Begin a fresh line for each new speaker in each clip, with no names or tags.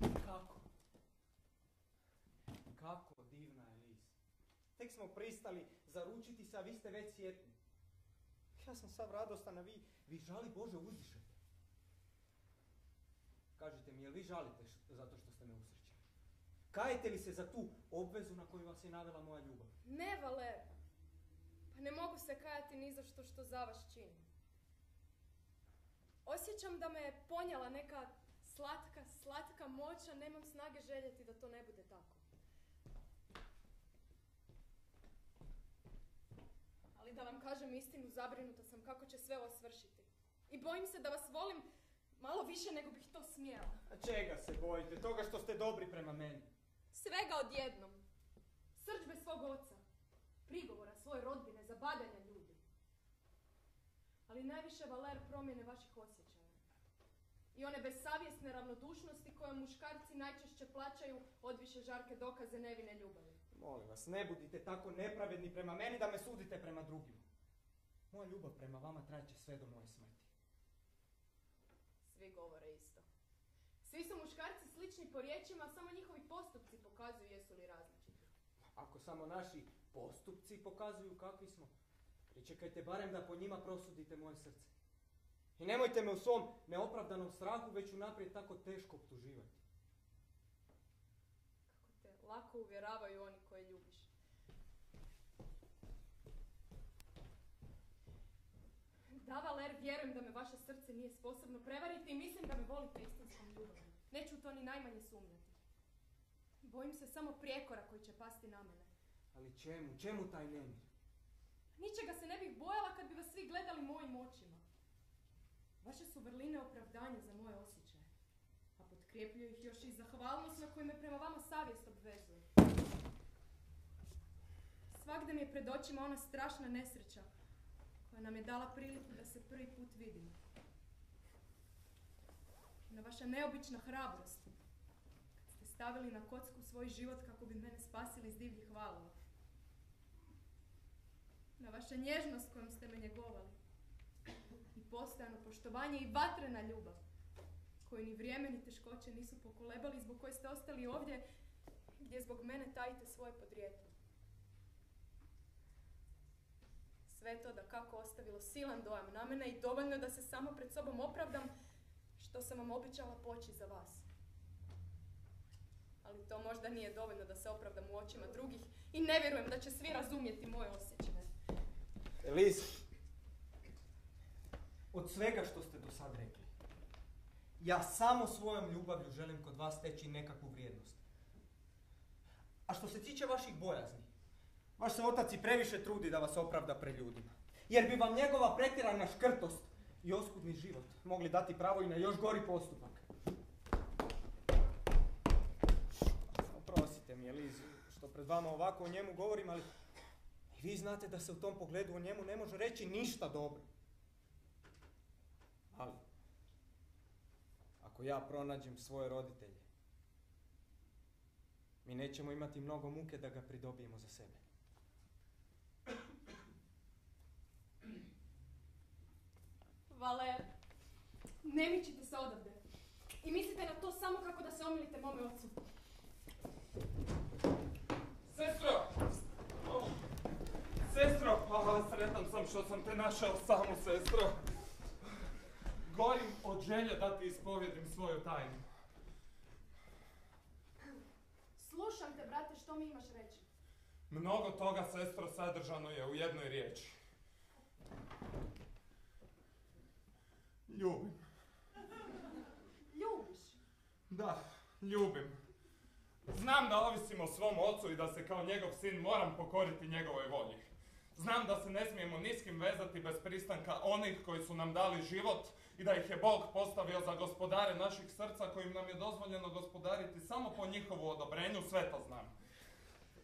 Kako? Kako
divna je list. Tek smo pristali zaručiti se, a vi ste već sjetni. Ja sam sav radostan, a vi, vi žali Bože uzdišete. Kažete mi, jel vi žalite zato što ste me usrećali? Kajete li se za tu obvezu na koju vas je navela moja ljubav?
Ne, Valer. Pa ne mogu se kajati ni za što što za vas čini. Osjećam da me je ponjela neka slatka, slatka moća, nemam snage željeti da to ne bude tako. Ali da vam kažem istinu, zabrinuta sam kako će sve ovo svršiti. I bojim se da vas volim malo više nego bih to smjela.
A čega se bojite? Toga što ste dobri prema meni.
Svega odjednom. Srđbe svog oca. Prigovora svoje rodbine, zabadanja ljudi. Ali najviše valer promjene vaših osjećaja. I one besavjesne ravnodušnosti koje muškarci najčešće plaćaju odviše žarke dokaze nevine ljubavi.
Molim vas, ne budite tako nepravedni prema meni da me sudite prema drugima. Moja ljubav prema vama traće sve do moje smrti.
Svi govore isto. Svi su muškarci slični po riječima, samo njihovi postupci pokazuju jesu li različiti.
Ako samo naši postupci pokazuju kakvi smo, pričekajte barem da po njima prosudite moje srce. I nemojte me u svom neopravdanom strahu već unaprijed tako teško optuživati.
Kako te lako uvjeravaju oni koje ljubiš. Da, Valer, vjerujem da me vaše srce nije sposobno prevariti i mislim da me volite istinskom ljubavom. Neću to ni najmanje sumnjati. Bojim se samo prijekora koji će pasti na mene.
Ali čemu? Čemu taj nemir?
Ničega se ne bih bojala kad bi vas svi gledali mojim očima. Vaše su vrline opravdanje za moje osjećaje. A potkrijepljuju ih još i zahvalnost na koju me prema vama savjest obvezuje. Svakde mi je pred očima ona strašna nesreća koja nam je dala priliku da se prvi put vidimo. Na vaša neobična hrabrost kad ste stavili na kocku svoj život kako bi mene spasili iz divljih valova. Na vaša nježnost kojom ste me njegovali postojano poštovanje i vatrena ljubav koju ni vrijeme ni teškoće nisu pokolebali zbog koje ste ostali ovdje gdje zbog mene tajite svoje podrijetlo. Sve to da kako ostavilo silan dojam na mene i dovoljno da se samo pred sobom opravdam što sam vam običala poći za vas. Ali to možda nije dovoljno da se opravdam u očima drugih i ne vjerujem da će svi razumjeti moje osjećaje.
Eliz, od svega što ste do sad rekli, ja samo svojom ljubavlju želim kod vas teći nekakvu vrijednost. A što se tiče vaših bojazni, vaš se otac i previše trudi da vas opravda pred ljudima. Jer bi vam njegova pretjerana škrtost i oskudni život mogli dati pravo i na još gori postupak. Oprostite mi, Eliz, što pred vama ovako o njemu govorim, ali vi znate da se u tom pogledu o njemu ne može reći ništa dobro. Ali, ako ja pronađem svoje roditelje, mi nećemo imati mnogo muke da ga pridobijemo za sebe.
Valer, ne mičite se odavde. I mislite na to samo kako da se omilite mome ocu.
Sestro! Sestro, pa sretan sam što sam te našao samu, sestro. Gorim od želje da ti ispovjedim svoju tajnu.
Slušam te, brate, što mi imaš reći?
Mnogo toga, sestro, sadržano je u jednoj riječi. Ljubim.
Ljubiš.
Da, ljubim. Znam da ovisim o svom ocu i da se kao njegov sin moram pokoriti njegovoj volji. Znam da se ne smijemo niskim vezati bez pristanka onih koji su nam dali život i da ih je Bog postavio za gospodare naših srca kojim nam je dozvoljeno gospodariti samo po njihovu odobrenju, sve to znam.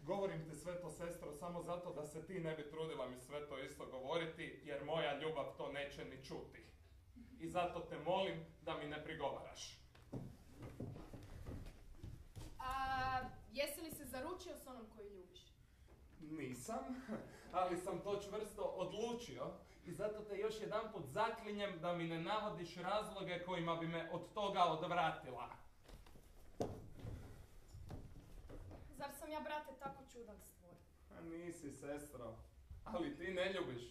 Govorim ti sve to, sestro, samo zato da se ti ne bi trudila mi sve to isto govoriti, jer moja ljubav to neće ni čuti. I zato te molim da mi ne prigovaraš.
A jesi li se zaručio s onom koji ljubiš?
Nisam, ali sam to čvrsto odlučio i zato te još jedan put zaklinjem da mi ne navodiš razloge kojima bi me od toga odvratila.
Zar sam ja, brate, tako čudan stvor?
nisi, sestro. Ali ti ne ljubiš.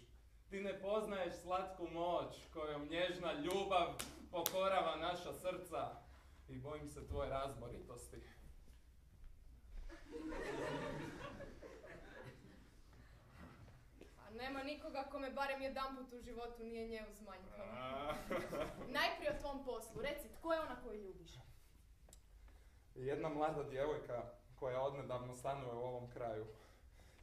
Ti ne poznaješ slatku moć kojom nježna ljubav pokorava naša srca. I bojim se tvoje razboritosti.
A nema nikoga kome barem jedanput u životu nije nje uzmanjkalo.
A,
Najprije o tvom poslu. Reci, tko je ona koju ljubiš?
Jedna mlada djevojka koja odnedavno stanuje u ovom kraju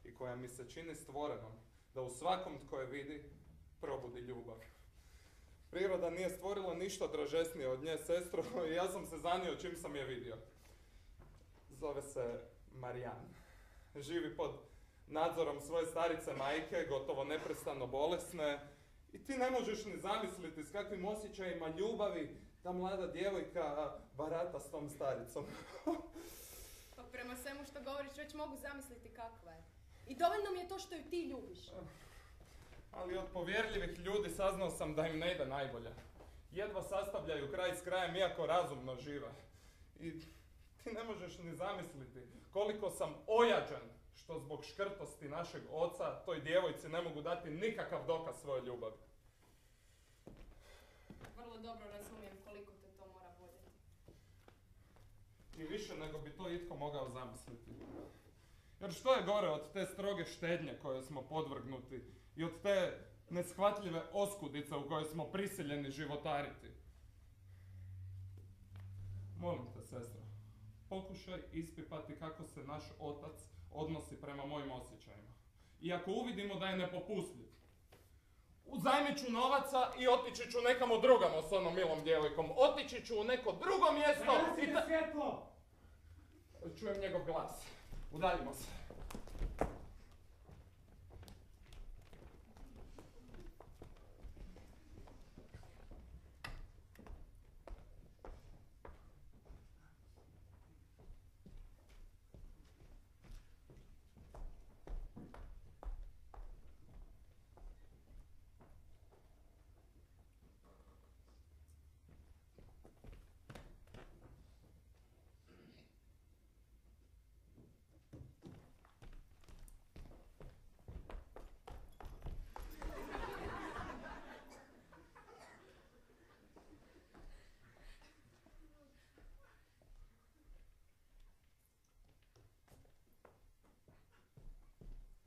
i koja mi se čini stvorenom da u svakom tko je vidi probudi ljubav. Priroda nije stvorila ništa dražesnije od nje, sestro, i ja sam se zanio čim sam je vidio. Zove se Marijan. Živi pod nadzorom svoje starice majke, gotovo neprestano bolesne, i ti ne možeš ni zamisliti s kakvim osjećajima ljubavi ta mlada djevojka barata s tom staricom.
Pa prema svemu što govoriš već mogu zamisliti kakva je. I dovoljno mi je to što ju ti ljubiš.
Ali od povjerljivih ljudi saznao sam da im ne ide najbolje. Jedva sastavljaju kraj s krajem iako razumno žive. I ti ne možeš ni zamisliti koliko sam ojađen što zbog škrtosti našeg oca toj djevojci ne mogu dati nikakav dokaz svoje ljubavi.
Vrlo dobro razumijem koliko te to mora boljeti.
I više nego bi to itko mogao zamisliti. Jer što je gore od te stroge štednje koje smo podvrgnuti i od te neshvatljive oskudice u kojoj smo prisiljeni životariti? Molim te, sestra, pokušaj ispipati kako se naš otac odnosi prema mojim osjećajima. I ako uvidimo da je nepopustljiv, uzajmit ću novaca i otići ću nekamo drugamo s onom milom djevojkom. Otići ću u neko drugo mjesto i ta-
svjetlo!
Čujem njegov glas. Udaljimo se.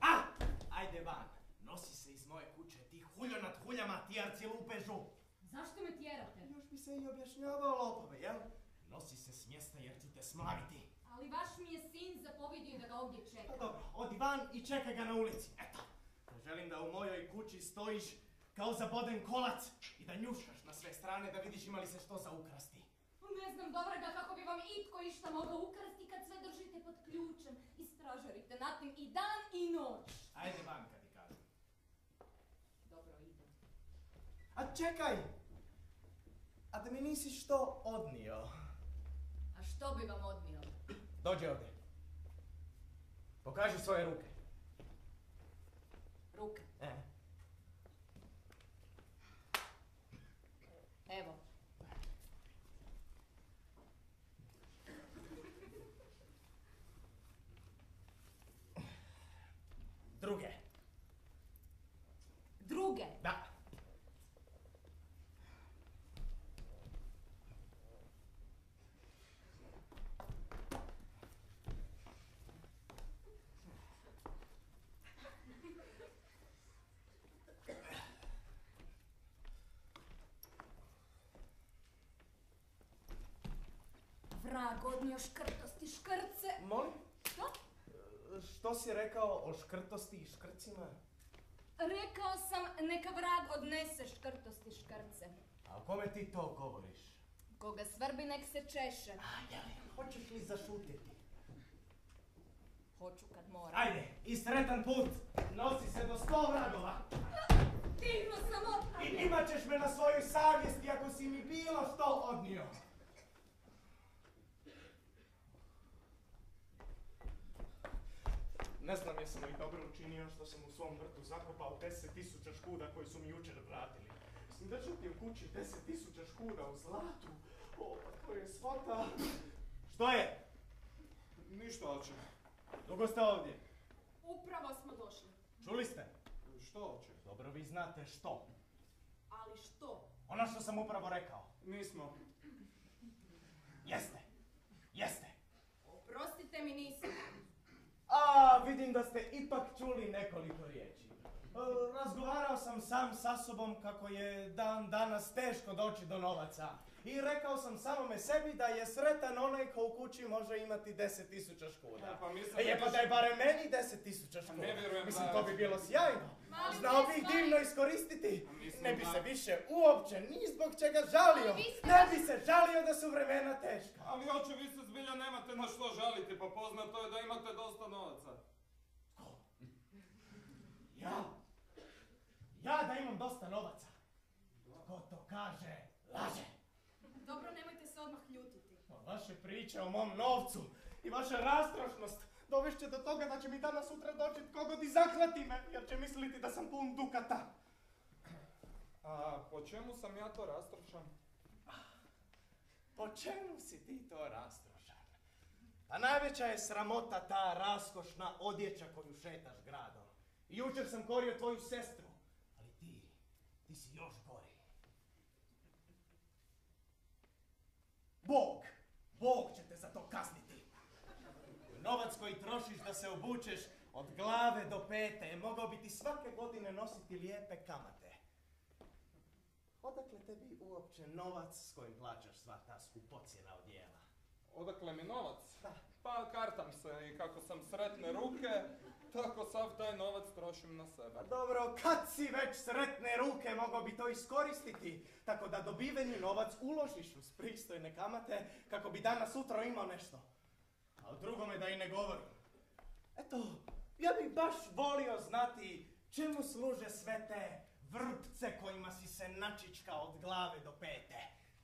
A! Ajde van. Nosi se iz moje kuće, ti huljo nad huljama, ti arci lupežu.
Zašto me tjerate?
Još bi se i objašnjavao lopove, jel? Nosi se s mjesta jer ću te smlaviti.
Ali vaš mi je sin zapovjedio da ga ovdje
Pa
čeka.
dobro, odi van i čekaj ga na ulici. Eto. Želim da u mojoj kući stojiš kao zaboden kolac i da njuškaš na sve strane da vidiš ima li se što za ukrasti.
Ne znam dobro ga kako bi vam itko išta mogao ukrasti kad sve držite pod ključem i stražarite nad tim i dan i noć.
Ajde van kad ti kažem.
Dobro, idem.
A čekaj! A da mi nisi što odnio?
A što bi vam odnio?
Dođi ovdje. Pokaži svoje ruke.
Ruke.
E.
Evo.
Druge.
Druge.
Da.
Vrag odnio škrtosti škrce.
Molim?
Što?
Si rekao o škrtosti i škrcima?
Rekao sam neka vrag odnese škrtosti škrce.
A o kome ti to govoriš?
Koga svrbi nek se češe.
A, jeli, hoćeš li zašutiti?
Hoću kad moram.
Ajde, i sretan put! Nosi se do sto vragova!
Divno sam
I imat ćeš me na svojoj savjesti ako si mi bilo što odnio. Ne znam jesam li dobro učinio što sam u svom vrtu zakopao 10.000 škuda koji su mi jučer vratili. Mislim držati u kući 10.000 škuda u zlatu. O, to je svota. Što je?
Ništa, oče.
Dugo ste ovdje?
Upravo smo došli.
Čuli ste?
Što oče?
Dobro, vi znate što.
Ali što?
Ono što sam upravo rekao.
Nismo.
Jeste. Jeste.
Oprostite mi nisam.
A, vidim da ste ipak čuli nekoliko riječi. E, Razgovarao sam sam sa sobom kako je dan danas teško doći do novaca. I rekao sam samome sebi da je sretan onaj ko u kući može imati 10.000 škuda.
E, pa mislim
E, je pa
bi-
da je barem meni 10.000 škuda.
ne vjerujem
Mislim,
da-
to bi bilo sjajno.
Mali
Znao bih divno iskoristiti.
A mislim
Ne bi se više uopće ni zbog čega žalio. Ne bi se žalio da su vremena teška.
Ali oče, vi se zbilja nemate na što žaliti, pa poznato je da imate dosta novaca.
Ja? Ja da imam dosta novaca? Ko to kaže, laže.
Dobro, nemojte se odmah ljutiti.
Pa Vaše priče o mom novcu i vaša rastrošnost dovešće do toga da će mi danas sutra doći tko god i zaklati me, jer će misliti da sam pun dukata.
A po čemu sam ja to rastrošan?
Po čemu si ti to rastrošan? A najveća je sramota ta raskošna odjeća koju šetaš gradom. I Jučer sam korio tvoju sestru, ti si još gori. Bog, Bog će te za to kazniti. Novac koji trošiš da se obučeš od glave do pete je mogao bi ti svake godine nositi lijepe kamate. Odakle tebi uopće novac s kojim plaćaš sva ta skupocjena odjela?
Odakle mi novac?
Da.
Pa kartam se i kako sam sretne ruke, tako sav taj novac trošim na sebe.
Pa dobro, kad si već sretne ruke mogao bi to iskoristiti, tako da dobiveni novac uložiš uz pristojne kamate kako bi danas sutra imao nešto. A o drugome da i ne govorim. Eto, ja bih baš volio znati čemu služe sve te vrpce kojima si se načičkao od glave do pete.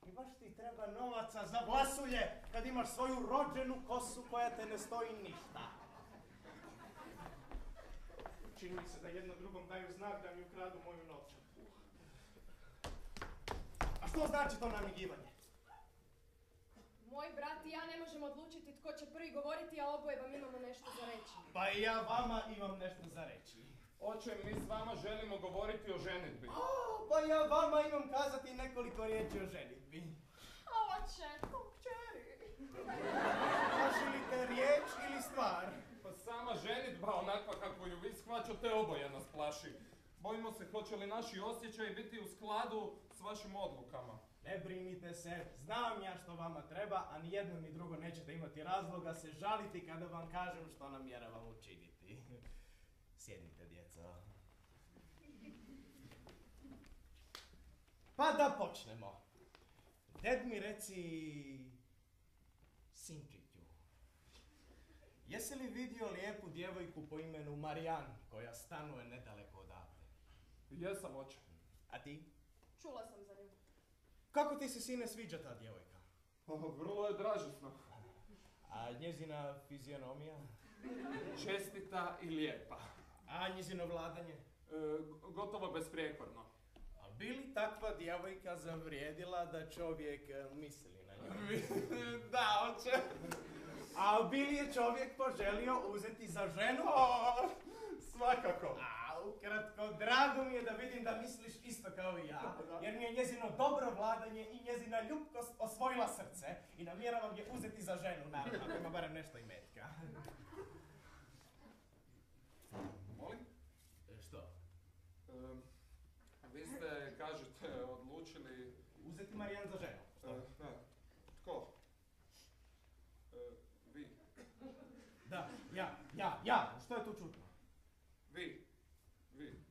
I baš ti treba novaca za vlasulje kad imaš svoju rođenu kosu koja te ne stoji ništa. Čini mi se da jedno drugom daju znak da mi ukradu moju novčanku. A što znači to namigivanje?
Moj brat i ja ne možemo odlučiti tko će prvi govoriti, a oboje vam imamo nešto za reći.
Pa i ja vama imam nešto za reći.
Oče, mi s vama želimo govoriti o ženitbi.
O, pa ja vama imam kazati nekoliko riječi o ženitbi.
A oče, kćeri.
Plaši li te riječ ili stvar?
Pa sama ženitba, onakva vi shvaćate, oboje nas plaši. Bojimo se hoće li naši osjećaji biti u skladu s vašim odlukama.
Ne brinite se, znam ja što vama treba, a ni jedno ni drugo nećete imati razloga se žaliti kada vam kažem što namjeravam učiniti. Sjednite, djeco. Pa da počnemo. Ded mi reci, sinčiću, jesi li vidio lijepu djevojku po imenu Marijan koja stanuje nedaleko odavde?
Jesam, oče.
A ti?
Čula sam za nju.
Kako ti se sine sviđa ta djevojka?
O, vrlo je dražesno.
A njezina fizionomija?
Čestita i lijepa.
A njezino vladanje?
E, gotovo besprijekorno.
A bi li takva djevojka zavrijedila da čovjek e, misli na nju?
da, oče.
A bi li je čovjek poželio uzeti za ženu?
O, svakako.
A ukratko, drago mi je da vidim da misliš isto kao i ja, jer mi je njezino dobro vladanje i njezina ljubkost osvojila srce i namjeravam je uzeti za ženu, naravno, ako ima barem nešto i metka.
Molim?
Što?
E, vi ste, kažete, odlučili...
Uzeti Marijan za ženu?
E, ne. Tko? E, vi.
Da, ja, ja, što je tu čudno?
Vi. Vi.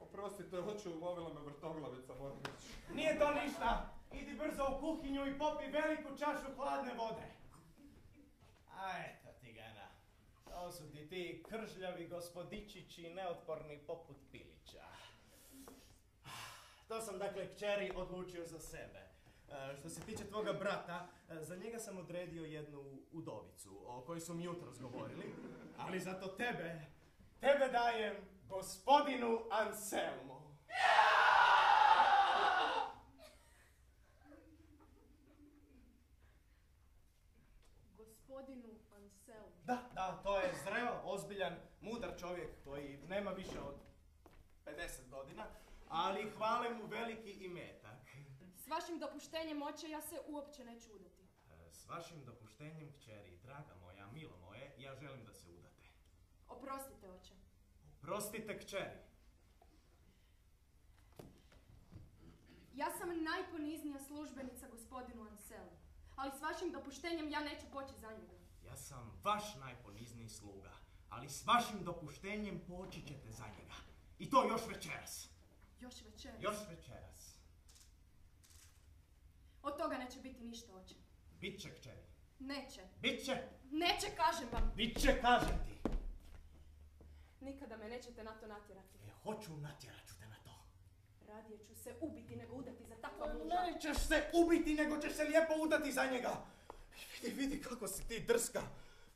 Oprostite, hoću, ulovila me vrtoglavica, moram reći.
Nije to ništa. Idi brzo u kuhinju i popi veliku čašu hladne vode. A eto ti gana. To su ti ti kržljavi gospodičići neotporni poput pilića. To sam dakle kćeri odlučio za sebe. E, što se tiče tvoga brata, e, za njega sam odredio jednu udovicu o kojoj smo jutro govorili, ali zato tebe, tebe dajem gospodinu Anselmu.
Gospodinu Anselmu.
Da, da, to je zreo, ozbiljan, mudar čovjek koji nema više od 50 godina ali hvale mu veliki imetak.
S vašim dopuštenjem oče ja se uopće neću udati.
E, S vašim dopuštenjem, kćeri, draga moja, milo moje, ja želim da se udate.
Oprostite oče.
Prostite, kćeri.
Ja sam najponiznija službenica gospodinu Anselmu. Ali s vašim dopuštenjem ja neću poći za njega.
Ja sam vaš najponizniji sluga, ali s vašim dopuštenjem poći ćete za njega. I to još večeras.
Još večeras.
Još večeras.
Od toga neće biti ništa oče.
Bit će, kćeri.
Neće.
Bit će.
Neće, kažem vam.
Bit će, kažem ti.
Nikada me nećete na to natjerati.
E, hoću, natjerat ću te na to.
Radije ću se ubiti nego udati za takva muža.
Nećeš se ubiti, nego ćeš se lijepo udati za njega. Vidi, vidi kako si ti drska.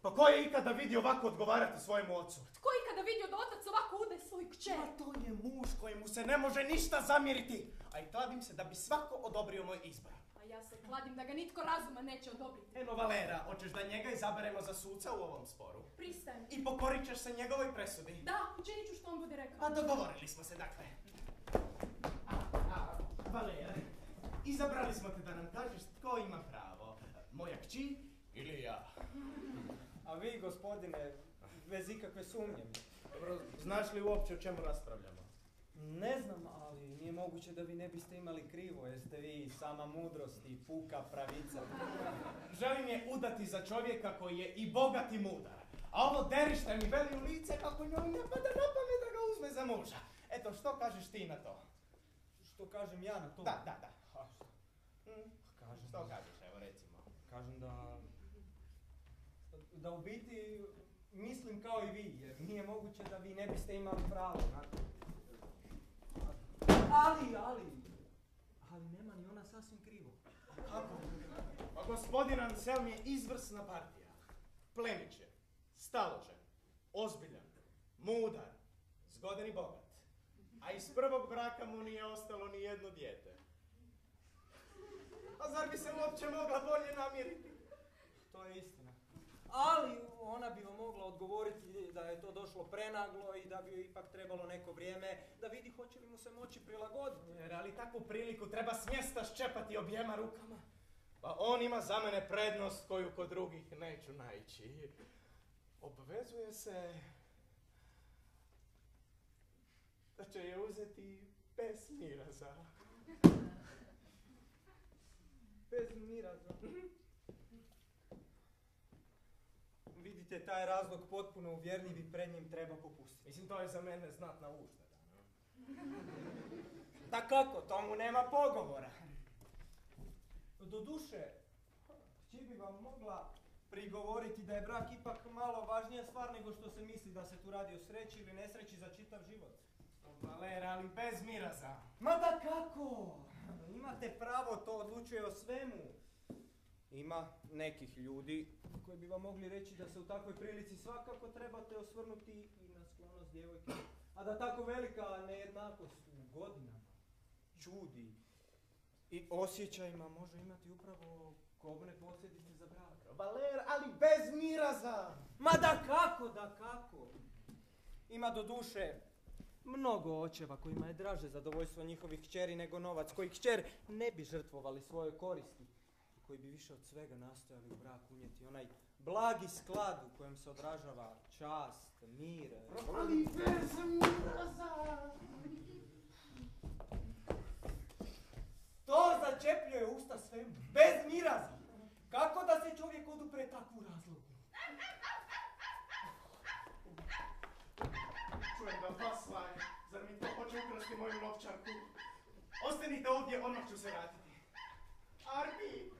Pa ko je ikada vidio ovako odgovarati svojemu ocu?
Tko je ikada vidio da otac ovako ude svoju kćer?
Ma to je muž kojemu se ne može ništa zamjeriti. A i kladim se da bi svako odobrio moj izbor.
A ja se kladim da ga nitko razuma neće odobriti.
Eno Valera, hoćeš da njega izaberemo za suca u ovom sporu?
Pristajem.
I pokorit ćeš se njegovoj presudi?
Da, učinit ću što on bude rekao.
A dogovorili smo se dakle. A, a, Valera, izabrali smo te da nam kažeš tko ima pravo. Moja kći ili ja?
A vi, gospodine, bez ikakve sumnje.
Dobro, znaš li uopće o čemu raspravljamo?
Ne znam, ali nije moguće da vi ne biste imali krivo, jer ste vi sama mudrost i puka pravica.
Želim je udati za čovjeka koji je i bogat i mudar. A ovo derište mi veli u lice kako njoj ne pada na pamet da ga uzme za muža. Eto, što kažeš ti na to?
Što kažem ja na to?
Da, da, da.
A što?
Hm,
Kažem,
Što kažeš, evo recimo.
kažem da... Da u biti mislim kao i vi, jer nije moguće da vi ne biste imali pravo na to. Ali, ali, ali nema ni ona sasvim krivo.
Kako? Pa gospodin Anselm je izvrsna partija. Plemiće, staložen, ozbiljan, mudar, zgodan i bogat. A iz prvog braka mu nije ostalo ni jedno dijete. A zar bi se uopće mogla bolje namiriti?
To je istina. Ali ona bi vam mogla odgovoriti da je to došlo prenaglo i da bi joj ipak trebalo neko vrijeme da vidi hoće li mu se moći prilagoditi.
Jer ali takvu priliku treba s mjesta ščepati objema rukama. Pa on ima za mene prednost koju kod drugih neću naići. Obvezuje se da će je uzeti bez miraza.
Bez miraza. Vidite, taj razlog potpuno uvjerljiv i pred njim treba popustiti.
Mislim, to je za mene znatna ušteda.
Da kako, tomu nema pogovora. Doduše, či bi vam mogla prigovoriti da je brak ipak malo važnija stvar nego što se misli da se tu radi o sreći ili nesreći za čitav život.
Valera, ali bez miraza.
Ma da kako? Imate pravo, to odlučuje o svemu. Ima nekih ljudi koji bi vam mogli reći da se u takvoj prilici svakako trebate osvrnuti i na sklonost djevojke. A da tako velika nejednakost u godinama, čudi i osjećajima može imati upravo kobne posljedice za brak.
Valera, ali bez miraza.
Ma da kako, da kako. Ima do duše mnogo očeva kojima je draže zadovoljstvo njihovih kćeri nego novac, koji kćer ne bi žrtvovali svoje koristi koji bi više od svega nastojali u brak unijeti onaj blagi sklad u kojem se odražava čast, mir,
Ali bez miraza.
To začepljuje usta svemu, bez miraza. Kako da se čovjek odupre takvu razlogu?
Čujem da vas slaje. Zar mi to hoće ukrasti moju novčanku? Ostanite ovdje, odmah ću se vratiti. Arbi!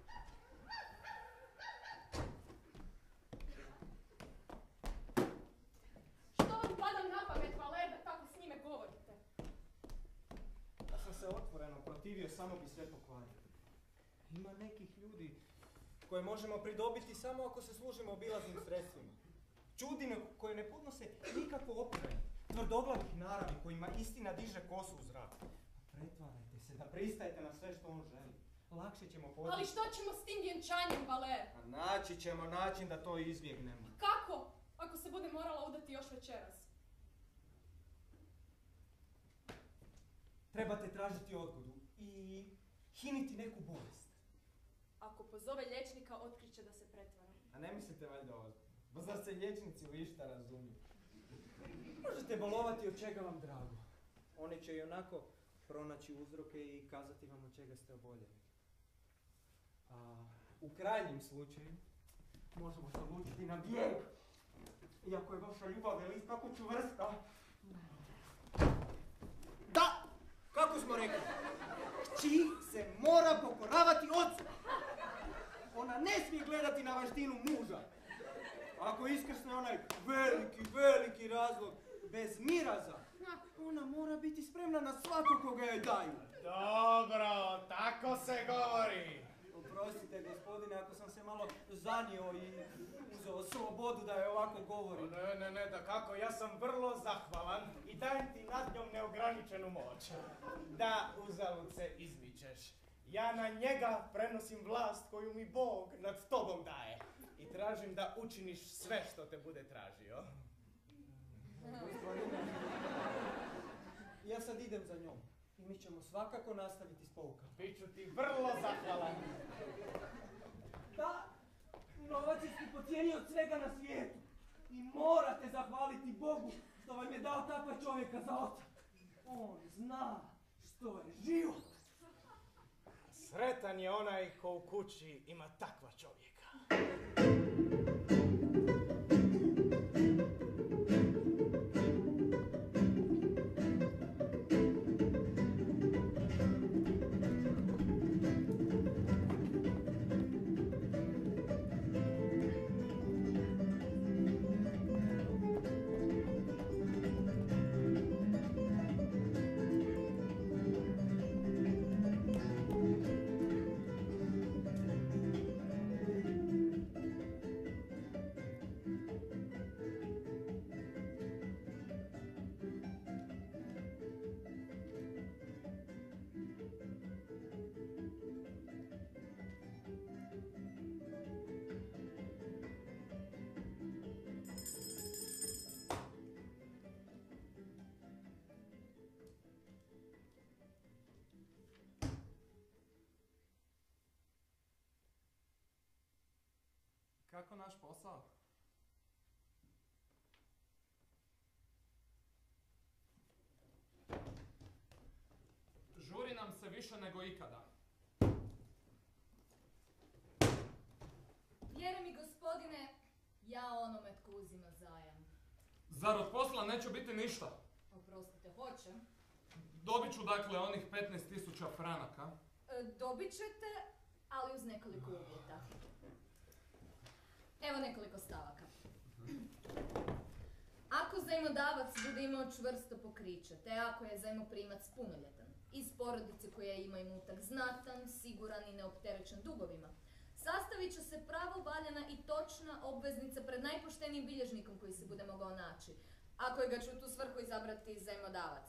Što vam pada na pamet, Valer, da tako s njime govorite?
Ja sam se otvoreno protivio, samo bi sve pokvario. Ima nekih ljudi koje možemo pridobiti samo ako se služimo obilaznim sredstvima. Čudine koje ne podnose nikakvo opiranje. Tvrdoglavih naravi kojima istina diže kosu u zrak. Pretvarajte se da pristajete na sve što on želi. Lakše ćemo
Ali
postići.
što ćemo s tim vjenčanjem, Valer?
A Naći ćemo način da to izbjegnemo.
Kako? Ako se bude morala udati još večeras.
Trebate tražiti odgodu i hiniti neku bolest.
Ako pozove liječnika, otkriće da se pretvara.
A ne mislite valjda ovo? Pa zar se liječnici u išta razumiju? Možete bolovati od čega vam drago. Oni će i onako pronaći uzroke i kazati vam od čega ste oboljeli. A u krajnjem slučaju možemo se odlučiti na bijeg. Iako je vaša ljubav velik tako čvrsta. Kako smo rekli? Kći se mora pokoravati ocu. Ona ne smije gledati na vaštinu muža. Ako iskrsne onaj veliki, veliki razlog bez miraza, ona mora biti spremna na svako koga joj daju.
Dobro, tako se govori.
Oprostite gospodine ako sam se malo zanio i uzeo slobodu da je ovako govorim.
Ne, ne, ne, da kako, ja sam vrlo zahvalan i dajem ti nad njom neograničenu moć. Da, uzalud se izmičeš. Ja na njega prenosim vlast koju mi Bog nad tobom daje. I tražim da učiniš sve što te bude tražio.
Gospodine, ja sad idem za njom i mi ćemo svakako nastaviti s poukama.
Biću ti vrlo zahvalan.
Da, novac je skupocijeniji od svega na svijetu. I morate zahvaliti Bogu što vam je dao takva čovjeka za oca. On zna što je život.
Sretan je onaj ko u kući ima takva čovjeka.
Kako naš posao? Žuri nam se više nego ikada.
Vjeruj mi gospodine, ja onome tko uzima zajam.
Zar od posla neće biti ništa?
Oprostite, hoćem.
Dobit ću dakle onih 15.000 franaka.
E, dobit ćete, ali uz nekoliko uvjeta. Evo nekoliko stavaka. Ako zajmodavac bude imao čvrsto pokriće, te ako je zajmoprimac punoljetan, iz porodice koja ima imutak znatan, siguran i neopterećen dugovima, sastavit će se pravo valjana i točna obveznica pred najpoštenijim bilježnikom koji se bude mogao naći, ako je ga će u tu svrhu izabrati zajmodavac.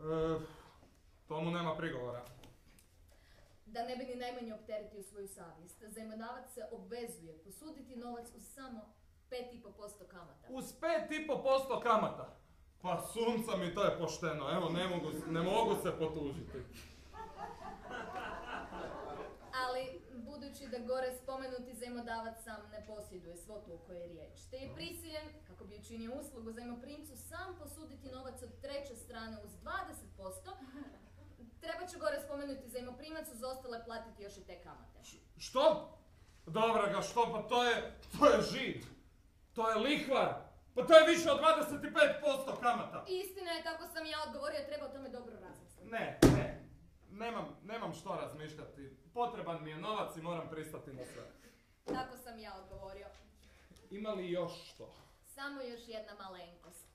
E, tomu nema prigovora.
Da ne bi ni najmanje opteretio svoju savjest, zajmodavac se obvezuje posuditi novac uz samo 5,5% kamata.
Uz 5,5% kamata. Pa sunca mi to je pošteno, evo ne mogu, ne mogu se potužiti.
Ali, budući da gore spomenuti zajmodavac sam ne posjeduje svotu o kojoj je riječ, te je prisiljen, kako bi učinio uslugu zajmoprimcu, sam posuditi novac od treće strane uz 20%, treba će gore spomenuti zajmoprimac uz ostale platiti još i te kamate.
Što? Dobra ga, što? Pa to je, to je žid. To je lihvar. Pa to je više od 25% kamata.
Istina je, tako sam ja odgovorio, treba o tome dobro razmisliti.
Ne, ne. Nemam, nemam što razmišljati. Potreban mi je novac i moram pristati na sve.
Tako sam ja odgovorio.
Ima li još što?
Samo još jedna malenkost.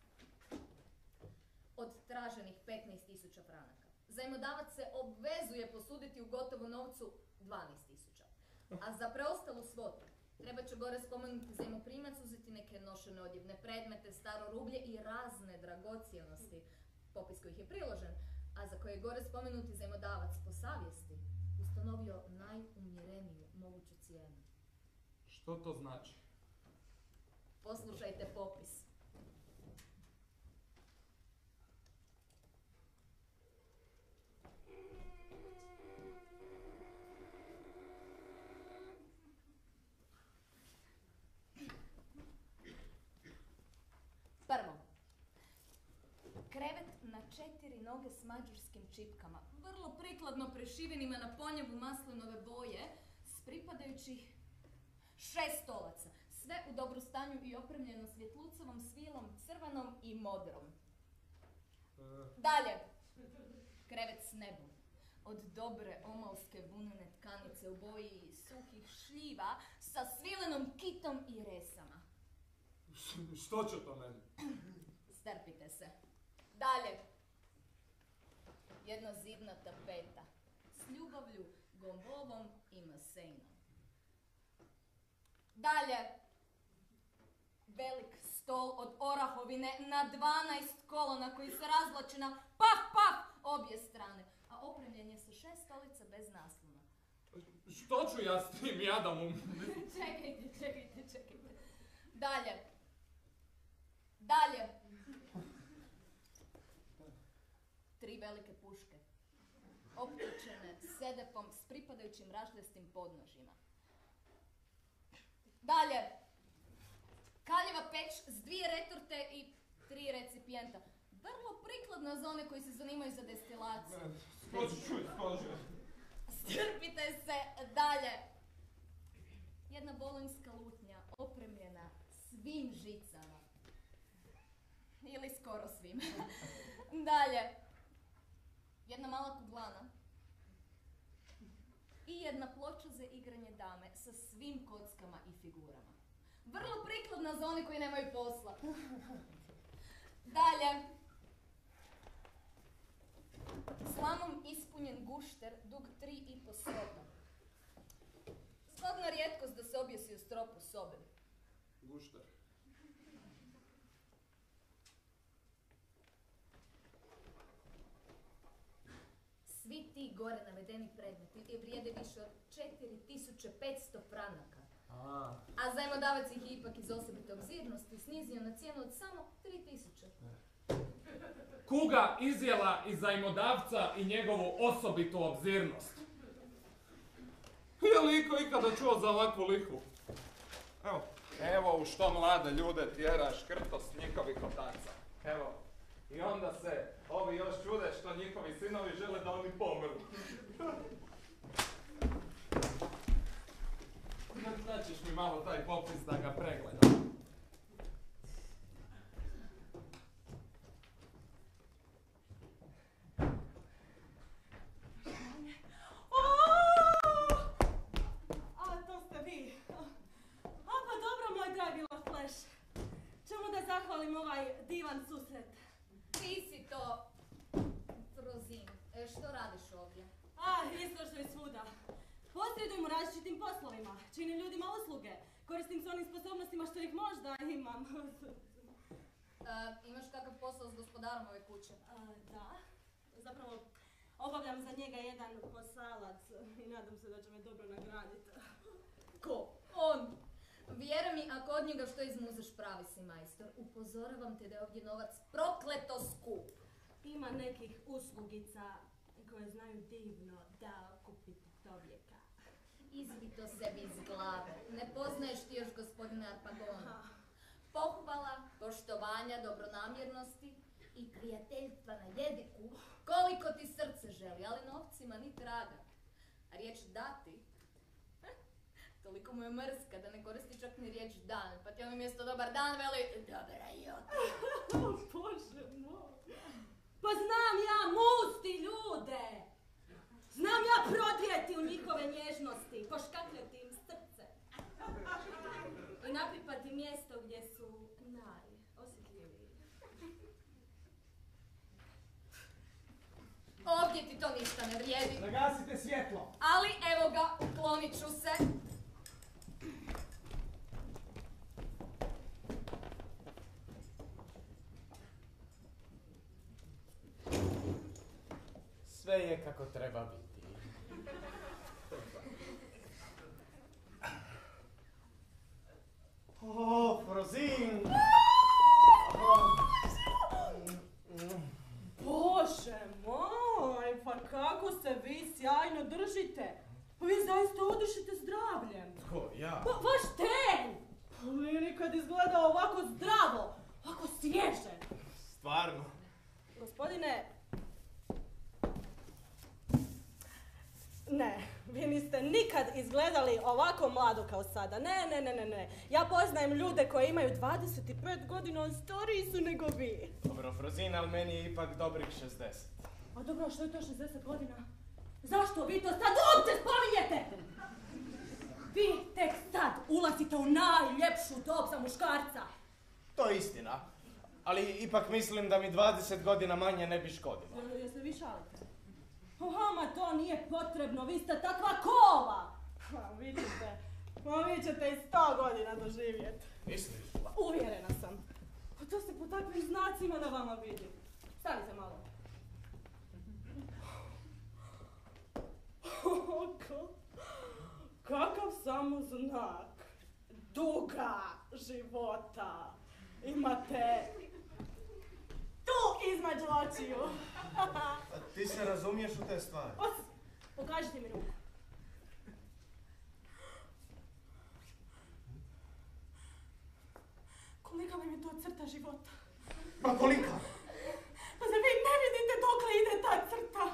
Od traženih 15.000 franaka. Zajmodavac se obvezuje posuditi u gotovu novcu 12.000. A za preostalu svotu treba će gore spomenuti zajmoprimac uzeti neke nošene odjevne predmete, staro rublje i razne dragocjenosti, popis kojih je priložen, a za koje je gore spomenuti zajmodavac po savjesti ustanovio najumjereniju moguću cijenu.
Što to znači?
Poslušajte popis. Prvo, krevet na četiri noge s mađarskim čipkama, vrlo prikladno prešivenima na ponjevu maslinove boje, s pripadajućih šest stolaca, sve u dobru stanju i opremljeno svjetlucovom svilom, crvenom i modrom. Dalje, krevet s nebom. Od dobre omalske vunene tkanice u boji suhih šljiva sa svilenom kitom i resama.
što će to meni?
Strpite se. Dalje. Jedna zidna tapeta. S ljubavlju, gombovom i masejnom. Dalje. Velik stol od orahovine na 12 kolona koji se razvlači na paf paf obje strane. A opremljen je sa šest stolica bez naslona.
Što ću ja s tim jadamom?
čekajte, čekajte, čekajte. Dalje. Dalje. Tri velike puške. Optočene sedefom s pripadajućim rašljastim podnožima. Dalje. Kaljeva peć s dvije retorte i tri recipijenta. Vrlo prikladno za one koji se zanimaju za destilaciju. Strpite se dalje. Jedna bolonjska lutnja opremljena svim žicama. Ili skoro svim. dalje. Jedna mala kuglana. I jedna ploča za igranje dame sa svim kockama i figurama. Vrlo prikladna za one koji nemaju posla. Dalje. Slamom ispunjen gušter dug tri i po. Zgodna rijetkost da se objesi u stropu sobe.
Gušter.
Svi ti gore navedeni predmeti vrijede više od 4500 franaka.
A,
A zajmodavac ih je ipak iz osobite obzirnosti snizio na cijenu od samo 3000.
kuga izjela iz zajmodavca i njegovu osobitu obzirnost. Je li iko ikada čuo za ovakvu lihu? Evo, evo u što mlade ljude tjera škrtost njihovih otaca. Evo, i onda se ovi još čude što njihovi sinovi žele da oni pomeru. Daćeš mi malo taj popis da ga pregledam.
Divan susret?
Ti si to, Frozin. E, što radiš ovdje?
A, isto što i svuda. Posredujem u različitim poslovima. Činim ljudima usluge. Koristim se onim sposobnostima što ih možda imam.
E, imaš kakav posao s gospodarom ove kuće?
A, da. Zapravo, obavljam za njega jedan posalac i nadam se da će me dobro nagraditi.
Ko? On. Vjeruj mi, ako od njega što izmuzeš pravi si majstor. Upozoravam te da je ovdje novac prokleto skup.
Ima nekih uslugica koje znaju divno da okupiti čovjeka.
Izbi to sebi iz glave. Ne poznaješ ti još gospodina Arpagona. Pohvala, poštovanja, dobronamjernosti i prijateljstva na jediku koliko ti srce želi, ali novcima ni traga. A riječ dati, toliko mu je mrska da ne koristi čak ni riječ dan, pa ti on umjesto dobar dan veli dobra jutra.
Bože moj. Pa znam ja musti ljude. Znam ja prodrijeti u njihove nježnosti, poškakljati im srce. I napipati mjesto gdje su najosjetljiviji.
Ovdje ti to ništa ne vrijedi,
Zagasite svjetlo.
ali evo ga, uklonit ću se.
sve je kako treba biti. O, Frozin!
Bože moj, pa kako se vi sjajno držite? Pa vi zaista udušite zdravljem.
Tko, ja?
Pa vaš ten! Pa nije nikad izgledao ovako zdravo, ovako svježe.
Stvarno?
Gospodine, izgledali ovako mlado kao sada. Ne, ne, ne, ne, ne. Ja poznajem ljude koji imaju 25 godina, a stariji su nego vi.
Dobro, Frozin, ali meni je ipak dobrih 60.
A dobro, što je to 60 godina? Zašto vi to sad uopće spominjete? Vi tek sad ulazite u najljepšu dob za muškarca.
To je istina. Ali ipak mislim da mi 20 godina manje ne bi škodilo.
Se vi šalite? Vama to nije potrebno, vi ste takva kova! Pa vi ćete, pa vi ćete i sto godina doživjeti.
Misliš?
Uvjerena sam. Pa to se po takvim znacima na vama vidi. Stanite malo. Oko. Kakav samo znak duga života imate tu između očiju.
A ti se razumiješ u te stvari?
Pokažite mi ruku. Kolika vam je to crta života?
Pa kolika?
Pa zar vi ne vidite dokle ide ta crta?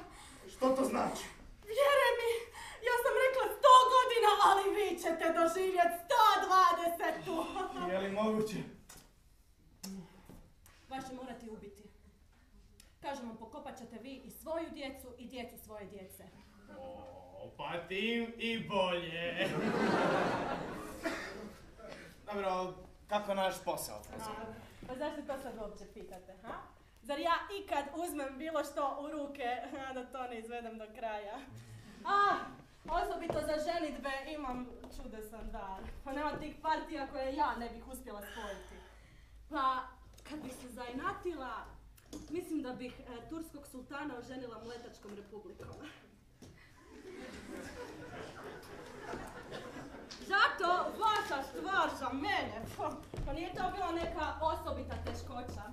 Što to znači?
Vjeruj mi, ja sam rekla sto godina, ali vi ćete doživjeti sto dvadesetu.
Je li moguće?
Vas će morati ubiti. Kažem vam, pokopat ćete vi i svoju djecu i djecu svoje djece.
O, pa tim i bolje. Dobro, kako naš posao,
pa zašto to sad uopće pitate, ha? Zar ja ikad uzmem bilo što u ruke, a da to ne izvedem do kraja? A, osobito za ženitbe imam čudesan dar. Pa nema tih partija koje ja ne bih uspjela spojiti. Pa, kad bih se zainatila, mislim da bih e, turskog sultana oženila mletačkom republikom. Zato vaša stvar za mene, pa, nije to bila neka osobita teškoća.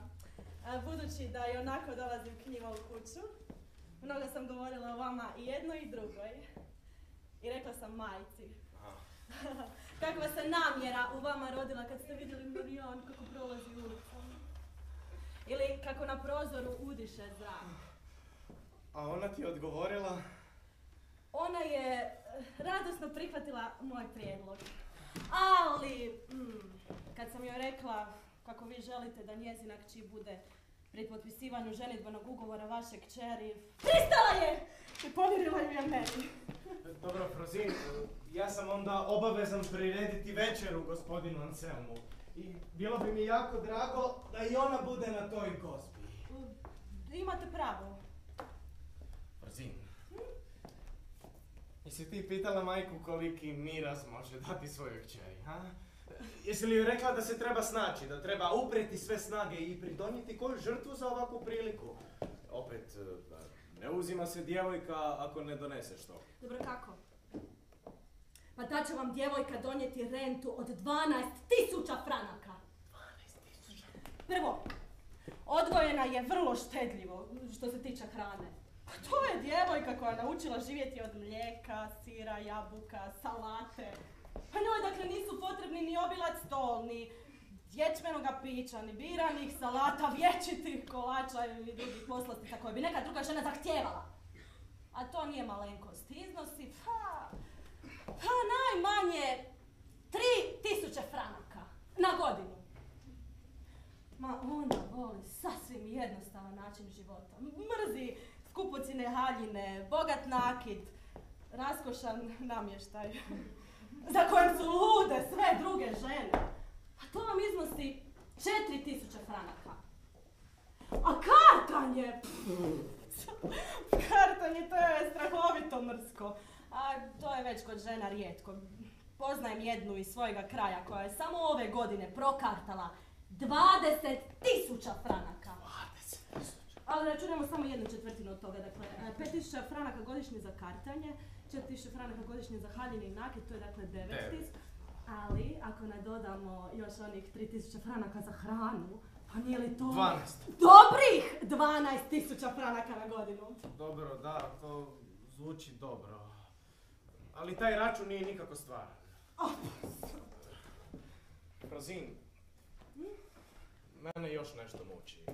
E, Budući da i onako dolazim k njima u kuću, mnogo sam govorila o vama i jednoj i drugoj. I rekla sam majci. Kakva se namjera u vama rodila kad ste vidjeli Marijan kako prolazi ulicom. Ili kako na prozoru udiše zrak.
A ona ti je odgovorila?
Ona je eh, radosno prihvatila moj prijedlog. Ali, mm, kad sam joj rekla kako vi želite da njezina kći bude pri potpisivanju ženidbenog ugovora vaše kćeri, pristala je! I povjerila ju je meni.
Dobro, Frozin, ja sam onda obavezan prirediti večeru gospodinu Anselmu. I bilo bi mi jako drago da i ona bude na toj gospi.
Imate pravo.
Frozin, jesi ti pitala majku koliki miraz može dati svojoj kćeri, ha? Jesi li joj rekla da se treba snaći, da treba upreti sve snage i pridonijeti koju žrtvu za ovakvu priliku? Opet, e, ne uzima se djevojka ako ne doneseš to.
Dobro, kako? Pa ta će vam djevojka donijeti rentu od 12.000 franaka. 12.000? Prvo, odgojena je vrlo štedljivo što se tiče hrane. Pa to je djevojka koja je naučila živjeti od mlijeka, sira, jabuka, salate. Pa njoj dakle nisu potrebni ni obilat stol, ni ječmenoga pića, ni biranih salata, vječitih kolača i drugih poslastica koje bi neka druga žena zahtijevala. A to nije malenkost. Iznosi, pa, pa najmanje 3000 franaka na godinu. Ma ona voli sasvim jednostavan način života. Mrzi skupocine haljine, bogat nakid, raskošan namještaj. za kojem su lude sve druge žene. A to vam iznosi 4000 franaka. A kartanje! Kartanje, to je strahovito mrsko. A to je već kod žena rijetko. Poznajem jednu iz svojega kraja koja je samo ove godine prokartala 20.000 franaka.
20
Ali računamo samo jednu četvrtinu od toga. Dakle, e, 5000 franaka godišnje za kartanje, 4000 franaka godišnje za haljine i nakit, to je dakle 9000.
Devet.
Ali, ako nadodamo još onih 3000 franaka za hranu, pa nije li to...
12.
Dobrih 12.000 franaka na godinu.
Dobro, da, to zvuči dobro. Ali taj račun nije nikako stvaran. Frozin, mene još nešto muči.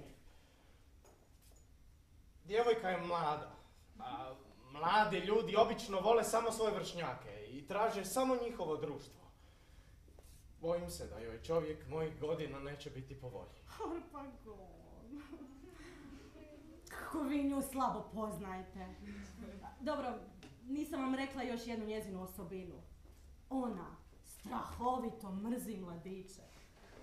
Djevojka je mlada, a Mladi ljudi obično vole samo svoje vršnjake i traže samo njihovo društvo. Bojim se da joj čovjek mojih godina neće biti po volji.
Kako vi nju slabo poznajete. Dobro, nisam vam rekla još jednu njezinu osobinu. Ona strahovito mrzi mladiće.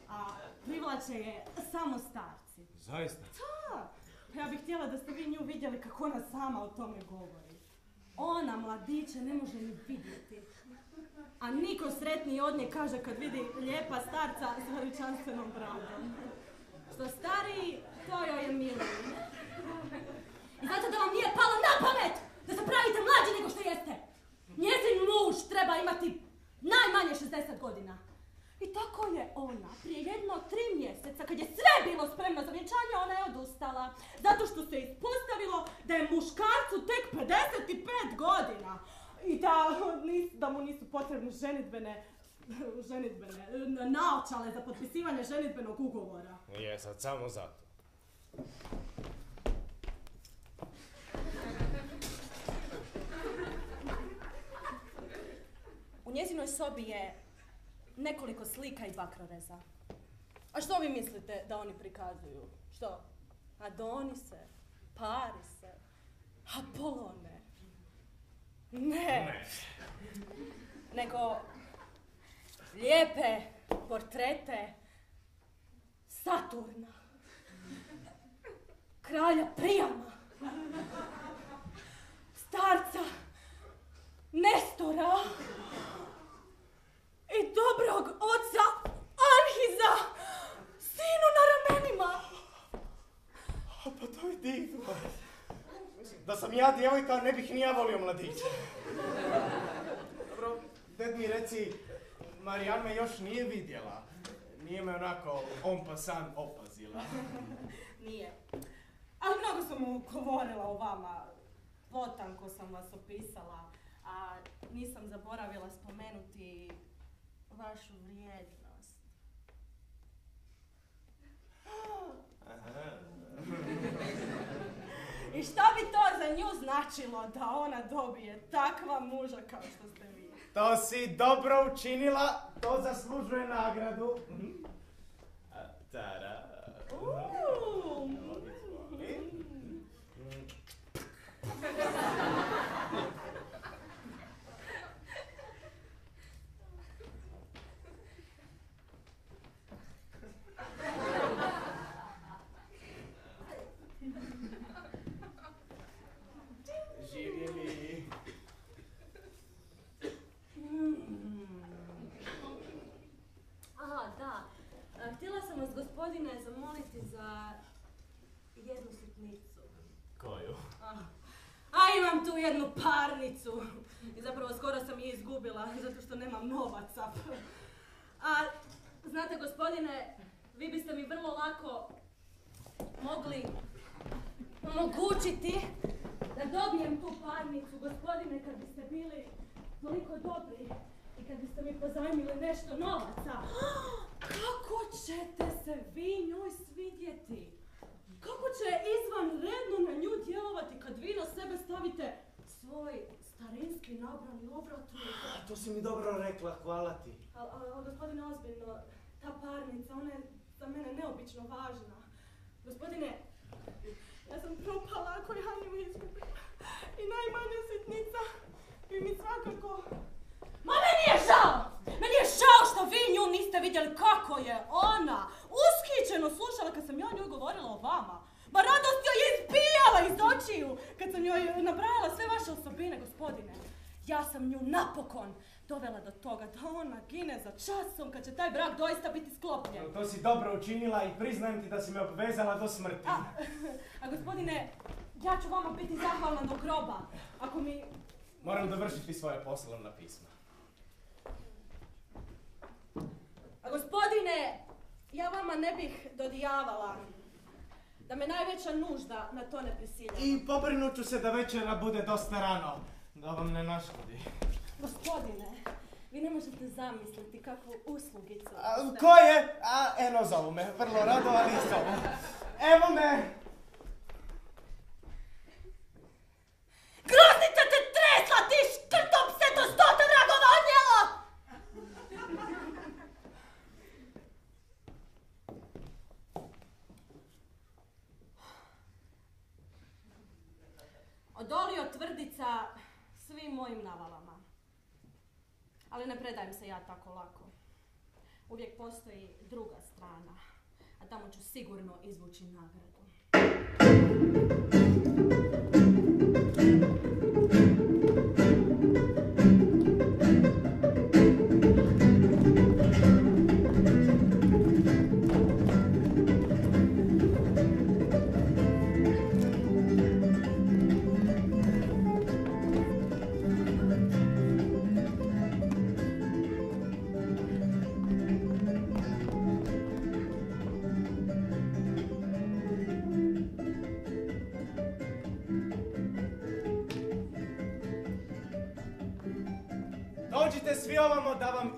A privlače je samo starci.
Zaista.
Da, pa ja bih htjela da ste vi nju vidjeli kako ona sama o tome govori. Ona mladiće ne može ni vidjeti. A niko sretniji od nje kaže kad vidi lijepa starca s veličanstvenom bradom. Što stariji, to joj je miliji. I zato da vam nije palo na pamet da se pravite mlađi nego što jeste. Njezin muž treba imati najmanje 60 godina. I tako je ona, prije jedno tri mjeseca, kad je sve bilo spremno za vjenčanje, ona je odustala. Zato što se ispostavilo da je muškarcu tek 55 godina. I da, nis- da mu nisu potrebne ženitbene, ženitbene, n- naočale za potpisivanje ženitbenog ugovora.
Je, sad samo zato.
U njezinoj sobi je nekoliko slika i bakroreza. A što vi mislite da oni prikazuju? Što? Adonise, Parise, Apolone? Ne. Nego lijepe portrete Saturna, kralja Prijama, starca Nestora, i dobrog oca Anhiza, sinu na ramenima.
Pa to je divno. Da sam ja djevojka, ne bih ni ja volio mladiće. Dobro, ded mi reci, Marijan me još nije vidjela. Nije me onako on pa sam opazila.
Nije. Ali mnogo sam mu govorila o vama. Potanko sam vas opisala, a nisam zaboravila spomenuti vašu vrijednost. I šta bi to za nju značilo da ona dobije takva muža kao što ste vi?
To si dobro učinila, to zaslužuje nagradu. Mhm. A, Tada.
Uuu.
Izvoli, izvoli. Živjeli.
Aha, da. A, Htjela sam vas, gospodine, zamoliti za jednu sitnicu.
Koju?
Ah. A imam tu jednu parnicu. I zapravo skoro sam je izgubila, zato što nemam novaca. A, znate, gospodine, vi biste mi vrlo lako mogli omogućiti da dobijem tu parnicu, gospodine, kad biste bili toliko dobri i kad biste mi pozajmili nešto novaca. Kako ćete se vi njoj svidjeti? Kako će izvanredno na nju djelovati kad vi na sebe stavite svoj starinski nabrani obratnik?
A, to si mi dobro rekla, hvala ti.
A, a, a, gospodine, ozbiljno, ta parnica, ona je za mene neobično važna. Gospodine, ja sam propala ako ja nju izgubim. I najmanja sitnica bi mi svakako... Ma meni je žao! Meni je žao što vi nju niste vidjeli kako je ona ushićeno slušala kad sam ja nju govorila o vama. Ma radost joj je izbijala iz očiju kad sam joj nabrajala sve vaše osobine, gospodine. Ja sam nju napokon dovela do toga da ona gine za časom kad će taj brak doista biti sklopljen.
To si dobro učinila i priznajem ti da si me obvezala do smrti.
A, a gospodine, ja ću vama biti zahvalna do groba. Ako mi...
Moram dovršiti svoje poslovna pisma.
A gospodine, ja vama ne bih dodijavala da me najveća nužda na to ne prisiljava.
I pobrinut ću se da večera bude dosta rano, da vam ne naškodi.
Gospodine, vi ne možete zamisliti kakvu uslugicu...
A, ko je? A, eno, zovu me. Vrlo rado, ali zovu. Evo me!
Groznica te tresla, ti škrtom se to stota dragova odnijelo! Odolio tvrdica svim mojim navalama. Ali ne predajem se ja tako lako. Uvijek postoji druga strana, a tamo ću sigurno izvući nagradu.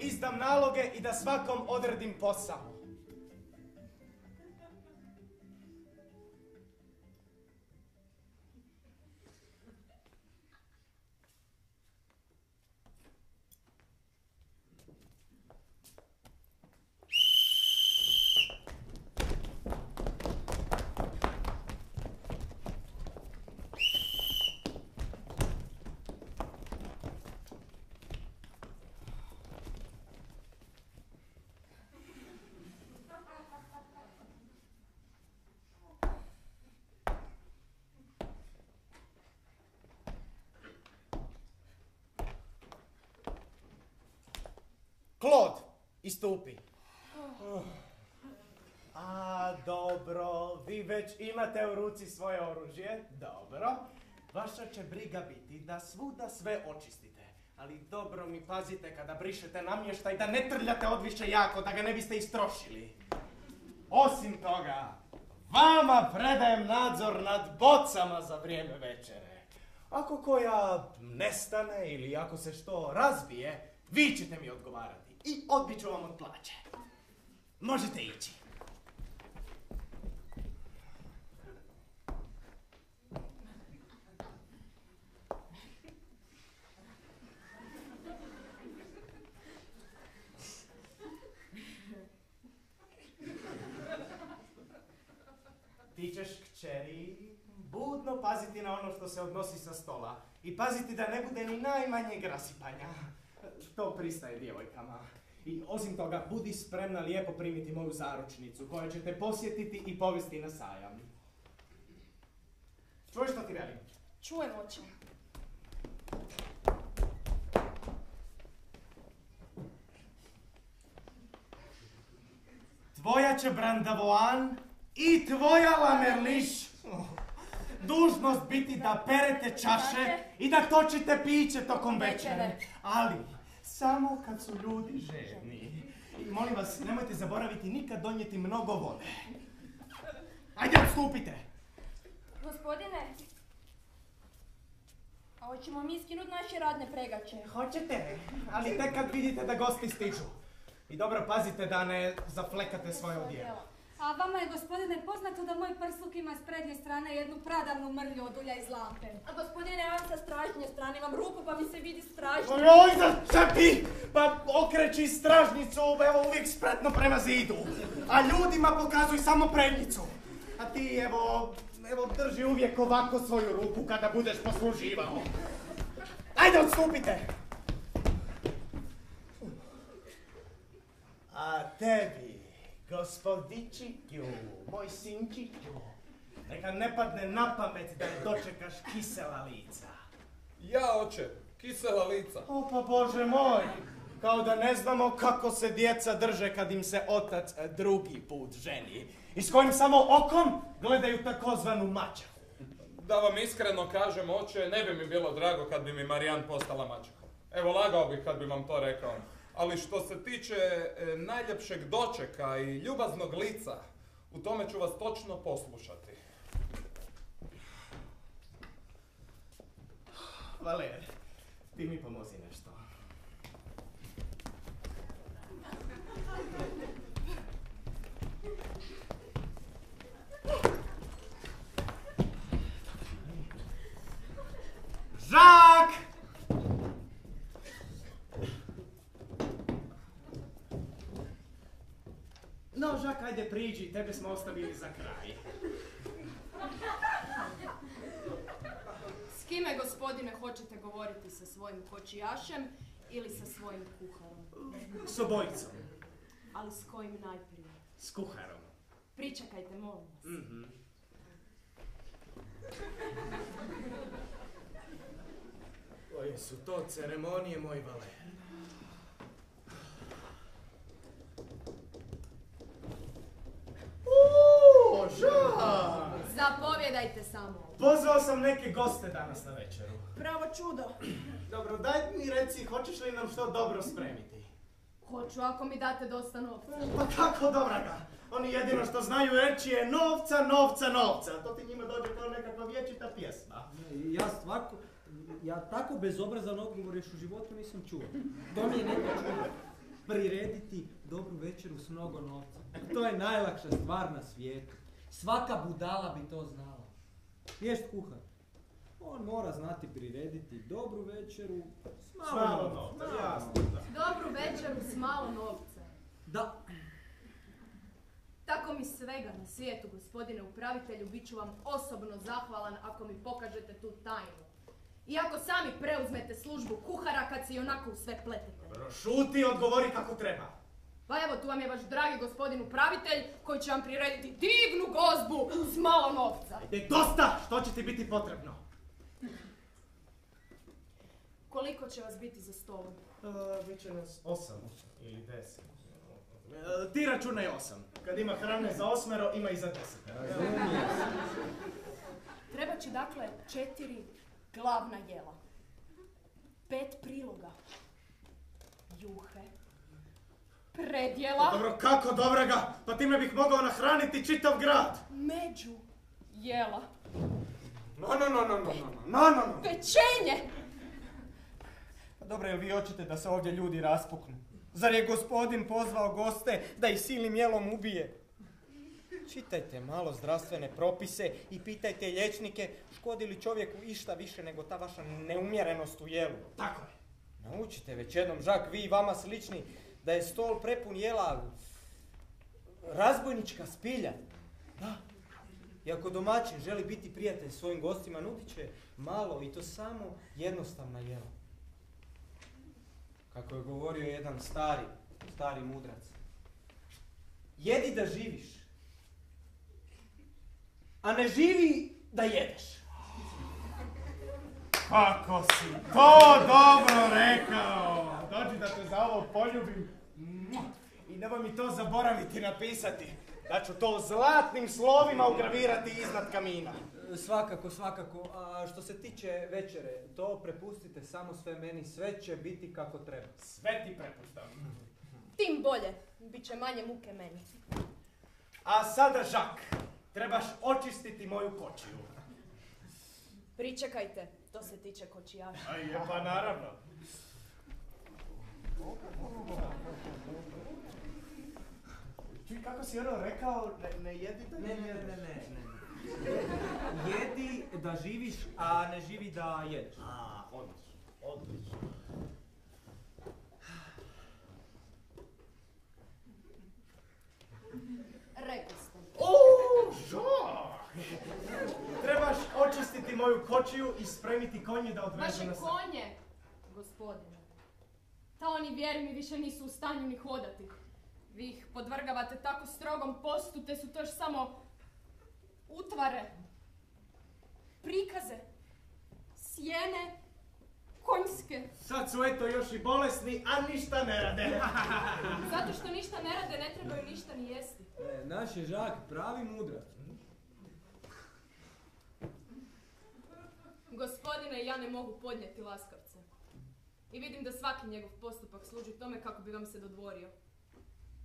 Izdam naloge i da svakom odredim posao. Istupi. A, dobro, vi već imate u ruci svoje oružje. Dobro. Vaša će briga biti da svuda sve očistite. Ali dobro mi pazite kada brišete namještaj da ne trljate odviše jako, da ga ne biste istrošili. Osim toga, vama predajem nadzor nad bocama za vrijeme večere. Ako koja nestane ili ako se što razbije, vi ćete mi odgovarati i odbit ću vam od plaće. Možete ići. Ti ćeš kćeri budno paziti na ono što se odnosi sa stola i paziti da ne bude ni najmanjeg rasipanja. To pristaje djevojkama. I osim toga, budi spremna lijepo primiti moju zaručnicu koju ćete posjetiti i povesti na sajam. Čuješ što ti velim?
Čujem oče.
Tvoja će Brandavoan i tvoja Lamerliš dužnost biti da perete čaše i da točite piće tokom večere. Ali, samo kad su ljudi žedni. I molim vas, nemojte zaboraviti nikad donijeti mnogo vode. Ajde, odstupite!
Gospodine, a hoćemo mi skinut naše radne pregače?
Hoćete, ali tek kad vidite da gosti stižu. I dobro pazite da ne zaflekate svoje odijelo.
A vama je, gospodine, poznato da moj prsluk ima s prednje strane jednu pradavnu mrlju od ulja iz lampe. A gospodine, ja vam sa stražnje strane imam ruku pa mi se vidi stražnje.
Oj, začepi! Pa okreći stražnicu, evo uvijek spretno prema zidu. A ljudima pokazuj samo prednjicu. A ti, evo, evo, drži uvijek ovako svoju ruku kada budeš posluživao. Ajde, odstupite! A tebi, gospodičiću, moj sinčiću, neka ne padne na pamet da je dočekaš kisela lica.
Ja, oče, kisela lica.
O pa Bože moj, kao da ne znamo kako se djeca drže kad im se otac drugi put ženi. I s kojim samo okom gledaju takozvanu mačahu.
Da vam iskreno kažem, oče, ne bi mi bilo drago kad bi mi Marijan postala mačka. Evo, lagao bih kad bi vam to rekao. Ali što se tiče e, najljepšeg dočeka i ljubaznog lica, u tome ću vas točno poslušati.
Valer, ti mi pomozi nešto. Žak! No, Žak, ajde priđi, tebe smo ostavili za kraj.
S
kime, gospodine, hoćete govoriti sa svojim kočijašem ili sa svojim kuharom?
S obojicom.
Ali s kojim najprije?
S kuharom.
Pričekajte, molim vas.
Mhm. Koje su to ceremonije, moj valer? Uuu, ža!
Zapovjedajte samo.
Pozvao sam neke goste danas na večeru.
Pravo čudo.
Dobro, daj mi reci, hoćeš li nam što dobro spremiti?
Hoću ako mi date dosta novca.
Pa kako dobra ga? Oni jedino što znaju reći je novca, novca, novca. To ti njima dođe kao nekakva vječita pjesma.
Ja stvarko, ja tako bezobrazan odgovor još u životu nisam čuo. To mi je neko čudo. Prirediti dobru večeru s mnogo novca. To je najlakša stvar na svijetu. Svaka budala bi to znala. Jest kuhar. On mora znati prirediti dobru večeru s malo,
Malo
novca.
novca, jasno. da.
Dobru večeru s malo novca.
Da,
Tako mi svega na svijetu, gospodine upravitelju, bit ću vam osobno zahvalan ako mi pokažete tu tajnu. I ako sami preuzmete službu kuhara kad se i onako u sve pletete.
Dobro, šuti i odgovori kako treba.
Pa evo, tu vam je vaš dragi gospodin upravitelj koji će vam prirediti divnu gozbu s malo novca.
Ajde, dosta! Što će ti biti potrebno?
Koliko će vas biti za stolom?
Uh, Biće nas osam ili deset. E, ti računaj osam. Kad ima hrane za osmero, ima i za deset.
Treba će dakle četiri glavna jela. Pet priloga. Juhe. Predjela.
Dobro, kako dobra ga? Pa time bih mogao nahraniti čitav grad.
Među jela.
No, no, no, no, no, no, no, no, no.
Pečenje.
Pa dobro, jel vi hoćete da se ovdje ljudi raspuknu? Zar je gospodin pozvao goste da ih silnim jelom ubije? Čitajte malo zdravstvene propise i pitajte liječnike škodi li čovjeku išta više nego ta vaša neumjerenost u jelu.
Tako je.
Naučite već jednom, Žak, vi i vama slični, da je stol prepun jela razbojnička spilja. Da. I ako domaćin želi biti prijatelj svojim gostima, nudit će malo i to samo jednostavna jela. Kako je govorio jedan stari, stari mudrac. Jedi da živiš, a ne živi da jedeš.
Kako si to dobro rekao! Dođi da te za ovo poljubim. I nemoj mi to zaboraviti napisati. Da ću to zlatnim slovima ugravirati iznad kamina.
Svakako, svakako. A što se tiče večere, to prepustite samo sve meni, sve će biti kako treba.
Sve ti prepuštam.
Tim bolje. Biće manje muke meni.
A sada, Žak, trebaš očistiti moju kočiju.
Pričekajte, to se tiče kočijaša.
A je, pa naravno. Čuj, kako si ono rekao, ne, ne jedi da
Ne, ne, ne, ne, ne. Jedi da živiš, a ne živi da jedeš.
A, odlično, odlično.
Rekli
Trebaš očistiti moju kočiju i spremiti konje da odvezu
Vaše
na sad.
konje, gospodine. Ta oni, vjeri mi, više nisu u stanju ni hodati. Vi ih podvrgavate tako strogom postu, te su to još samo utvare, prikaze, sjene, konjske.
Sad su eto još i bolesni, a ništa ne rade.
Zato što ništa ne rade, ne trebaju ništa ni jesti.
E, naš je Žak pravi mudrac.
Gospodine, ja ne mogu podnijeti laskavce. I vidim da svaki njegov postupak služi tome kako bi vam se dodvorio.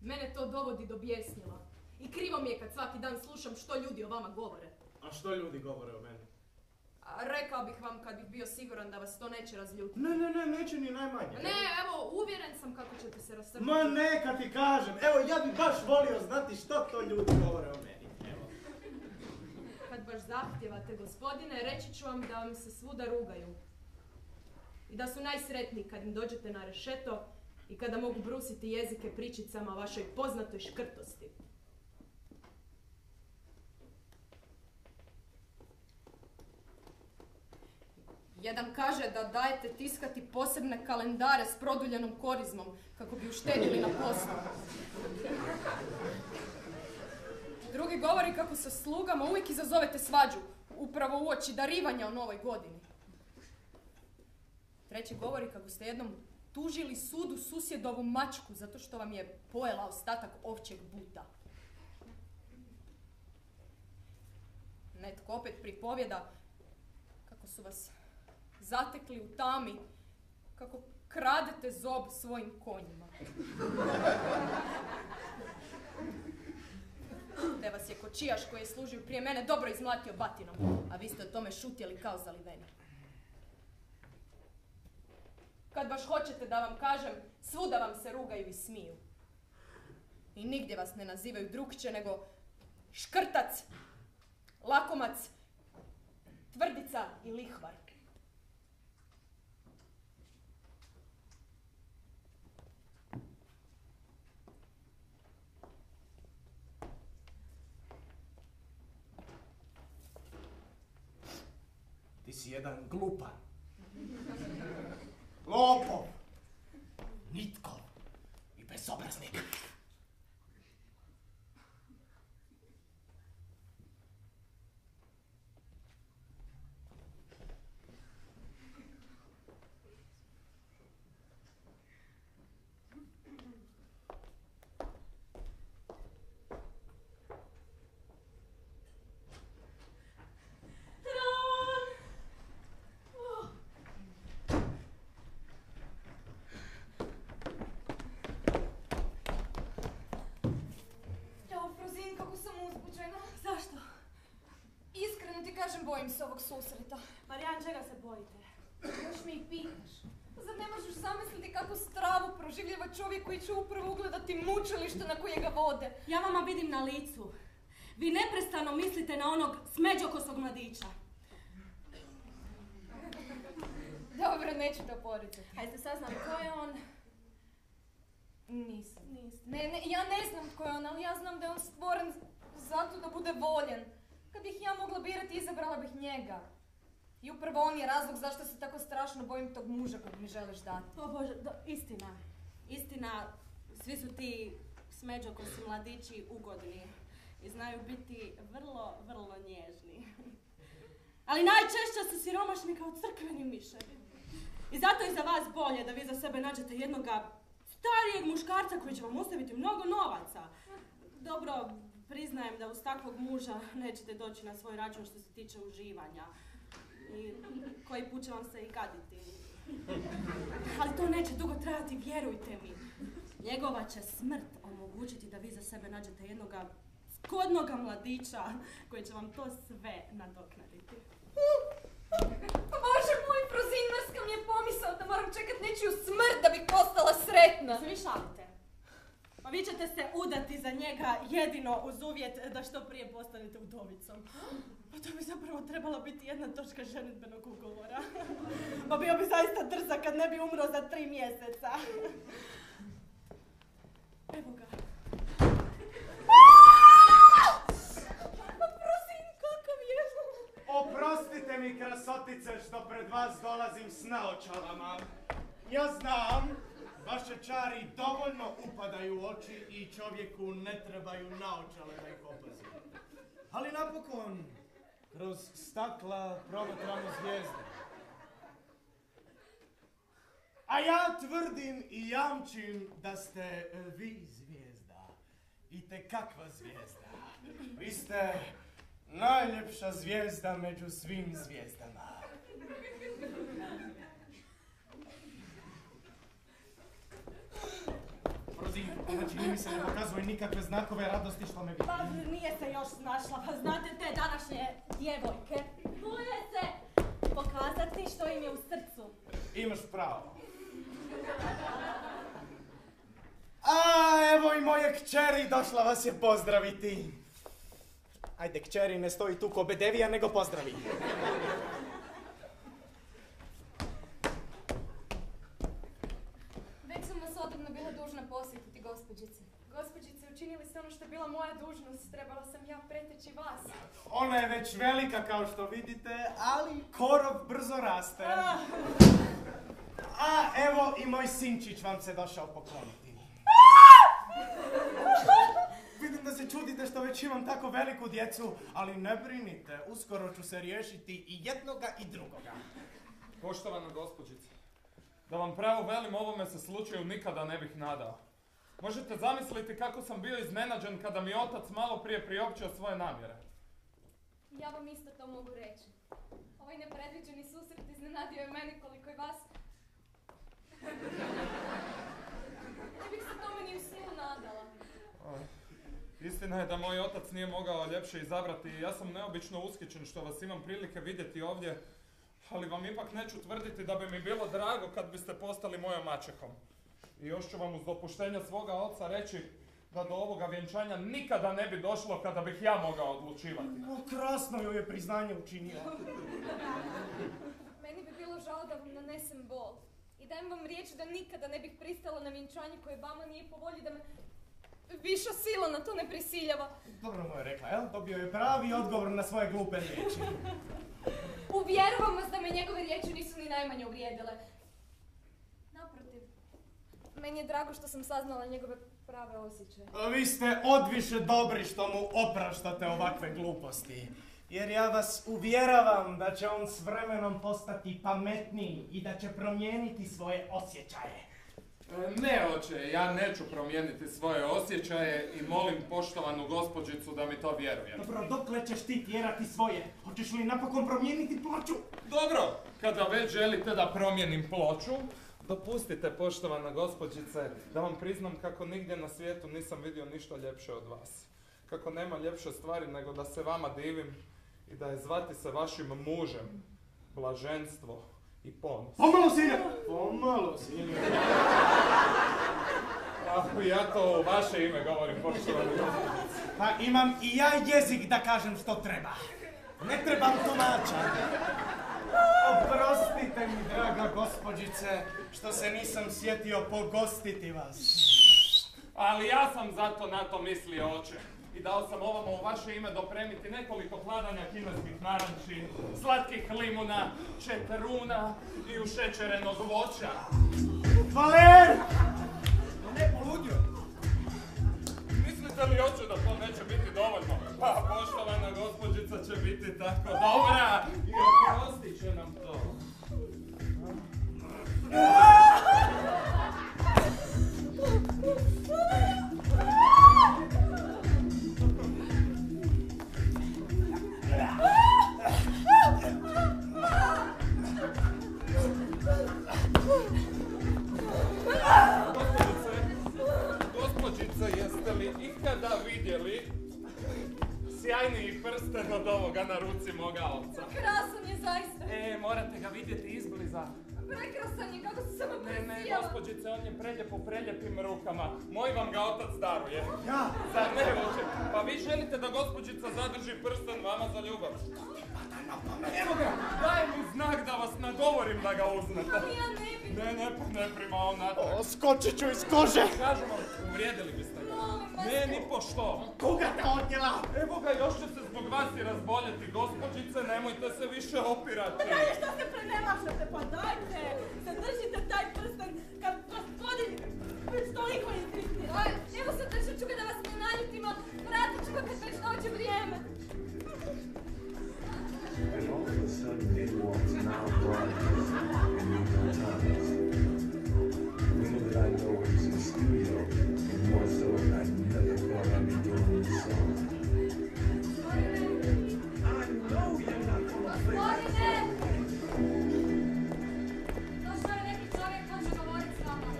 Mene to dovodi do bijesnila. I krivo mi je kad svaki dan slušam što ljudi o vama govore.
A što ljudi govore o meni?
A rekao bih vam kad bih bio siguran da vas to neće razljutiti.
Ne, ne, ne, neće ni najmanje.
Ne, evo, uvjeren sam kako ćete se rasrnuti.
Ma neka ti kažem, evo ja bi baš volio znati što to ljudi govore o meni.
Baš zahtjevate, gospodine, reći ću vam da vam se svuda rugaju. I da su najsretniji kad im dođete na rešeto i kada mogu brusiti jezike pričicama o vašoj poznatoj škrtosti. Jedan kaže da dajete tiskati posebne kalendare s produljenom korizmom kako bi uštedili na poslu. Drugi govori kako sa slugama uvijek izazovete svađu, upravo u oči darivanja o novoj godini. Treći govori kako ste jednom tužili sudu susjedovu mačku zato što vam je pojela ostatak ovčeg buta. Netko opet pripovjeda kako su vas zatekli u tami, kako kradete zob svojim konjima. Te vas je kočijaš koji je služio prije mene dobro izmlatio batinom, a vi ste o tome šutjeli kao zaliveni. Kad baš hoćete da vam kažem, svuda vam se rugaju i smiju. I nigdje vas ne nazivaju drugče nego škrtac, lakomac, tvrdica i lihvar.
Si jedan glupan. Lopov. Nitko. I bezobraznik.
Jao, Frozin, kako sam uzbuđena.
Zašto?
Iskreno ti kažem, bojim se ovog susreta.
Marijan, čega se bojite?
Još mi i pitaš. Zar ne možeš zamisliti kako stravu proživljava čovjek koji će upravo ugledati mučilište na vode?
Ja vama vidim na licu. Vi neprestano mislite na onog smeđokosog mladića.
Dobro, neću to poricati.
Ajde saznam ko je on.
Nisam.
Niste.
Ne, ne, ja ne znam tko je on, ali ja znam da je on stvoren zato da bude voljen. Kad bih ja mogla birati, izabrala bih njega. I upravo on je razlog zašto se tako strašno bojim tog muža kojeg mi želiš dati.
O Bože, do- istina. Istina, svi su ti smeđokosi mladići ugodni i znaju biti vrlo, vrlo nježni. Ali najčešće su siromašni kao crkveni miševi. I zato je za vas bolje da vi za sebe nađete jednoga starijeg muškarca koji će vam ostaviti mnogo novaca. Dobro, priznajem da uz takvog muža nećete doći na svoj račun što se tiče uživanja. I koji put će vam se i kaditi. Ali to neće dugo trajati, vjerujte mi. Njegova će smrt omogućiti da vi za sebe nađete jednoga skodnoga mladića koji će vam to sve nadoknaditi.
Bože moj, Frozin, mrska mi je pomisao da moram čekat nečiju smrt da bih postala sretna.
Se vi šalite. Pa vi ćete se udati za njega jedino uz uvjet da što prije postanete udovicom. Pa to bi zapravo trebala biti jedna točka ženitbenog ugovora. Pa bio bi zaista drza kad ne bi umro za tri mjeseca. Evo ga.
Oprostite mi, krasotice, što pred vas dolazim s naočalama. Ja znam, vaše čari dovoljno upadaju u oči i čovjeku ne trebaju naočale da ih opazi. Ali napokon, kroz stakla promatramo zvijezde. A ja tvrdim i jamčim da ste e, vi zvijezda. I te kakva zvijezda. Vi ste najljepša zvijezda među svim zvijezdama. Ona čini mi se ne pokazuje nikakve znakove radosti što me vidi.
Pa nije se još snašla, pa znate te današnje djevojke. Boje se pokazati što im je u srcu.
Imaš pravo. A, evo i moje kćeri, došla vas je pozdraviti. Ajde, kćeri, ne stoji tu ko bedevija, nego pozdravi.
Već sam vas odavno bila dužna posjetiti, gospođice. Gospođice, učinili ste ono što je bila moja dužnost. Trebala sam ja preteći vas.
Ona je već velika kao što vidite, ali korov brzo raste. A evo i moj sinčić vam se došao pokloniti. Vidim da se čudite što već imam tako veliku djecu, ali ne brinite, uskoro ću se riješiti i jednoga i drugoga.
Poštovana gospođice, da vam pravo velim ovome se slučaju nikada ne bih nadao. Možete zamisliti kako sam bio iznenađen kada mi otac malo prije priopćio svoje namjere.
Ja vam isto to mogu reći. Ovaj nepredviđeni susret iznenadio je mene koliko i vas. Ne bih se tome ni u snu nadala.
Istina je da moj otac nije mogao ljepše izabrati i ja sam neobično ushićen što vas imam prilike vidjeti ovdje, ali vam ipak neću tvrditi da bi mi bilo drago kad biste postali mojom mačehom. I još ću vam uz dopuštenje svoga oca reći da do ovoga vjenčanja nikada ne bi došlo kada bih ja mogao odlučivati.
O, krasno joj je priznanje učinio.
Meni bi bilo žao da vam nanesem bol. I dajem vam riječ da nikada ne bih pristala na vjenčanje koje vama nije po volji da me viša sila na to ne prisiljava.
Dobro mu je rekla, jel? Dobio je pravi odgovor na svoje glupe riječi.
Uvjeravam vas da me njegove riječi nisu ni najmanje uvrijedile. Naprotiv, meni je drago što sam saznala njegove prave osjećaje.
Vi ste odviše dobri što mu opraštate ovakve gluposti. Jer ja vas uvjeravam da će on s vremenom postati pametniji i da će promijeniti svoje osjećaje.
E, Ne, oče, ja neću promijeniti svoje osjećaje i molim poštovanu gospođicu da mi to vjeruje.
Dobro, dokle ćeš ti tjerati svoje? Hoćeš li napokon promijeniti ploču?
Dobro, kada već želite da promijenim ploču, dopustite, poštovana gospođice, da vam priznam kako nigdje na svijetu nisam vidio ništa ljepše od vas. Kako nema ljepše stvari nego da se vama divim i da je zvati se vašim mužem, blaženstvo i ponos.
Pomalo, sine! Pomalo, sine.
Ako ja to u vaše ime govorim, poštovana gospođice.
Pa imam i ja jezik da kažem što treba. Ne trebam tumača. Oprostite mi, draga gospođice, što se nisam sjetio pogostiti vas.
Ali ja sam zato na to mislio, oče. I dao sam ovamo u vaše ime dopremiti nekoliko hladanja kineskih naranči, slatkih limuna, četeruna i ušećerenog voća.
Valer! Ne poludio.
Mislite li, oče, da to neće biti dovoljno? Pa, poštovana gospođica će biti tako dobra i oprostit će nam to. Gospođice, jeste li ikada vidjeli sjajniji prsten od ovoga na ruci moga oca?
Krasan je zaista.
E, morate ga vidjeti izbliza.
Prekrasan je, kako se samo
Ne, ne,
presijala.
gospođice, on je prelijep u preljepim rukama. Moj vam ga otac daruje.
Ja?
Zar ne, oče? Pa vi želite da gospođica zadrži prsten vama za ljubav? Evo ga, daj mi znak da vas nagovorim da ga uzmete.
Ali ja ne bih.
Ne, ne, ne prima on natrag.
Skočit ću iz kože.
Kažem vam, uvrijedili biste ga. Ne, ni po što.
Koga te odnjela?
Evo ga, još će se zbog vas i razboljeti. Gospođice, nemojte se više opirati.
Dajte što se prenemašate, pa dajte! Zadržite taj prsten kad gospodin već toliko insistira.
Evo sad držat ću ga da vas ne naljutim, a vratit ću ga kad već dođe vrijeme.
And all of a sudden, it walks now New York Times. Little did I know it was in studio, and more so, I never thought I'd be doing this song.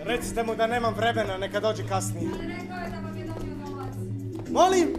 Recite mu da nemam vremena, neka dođe kasnije.
Ali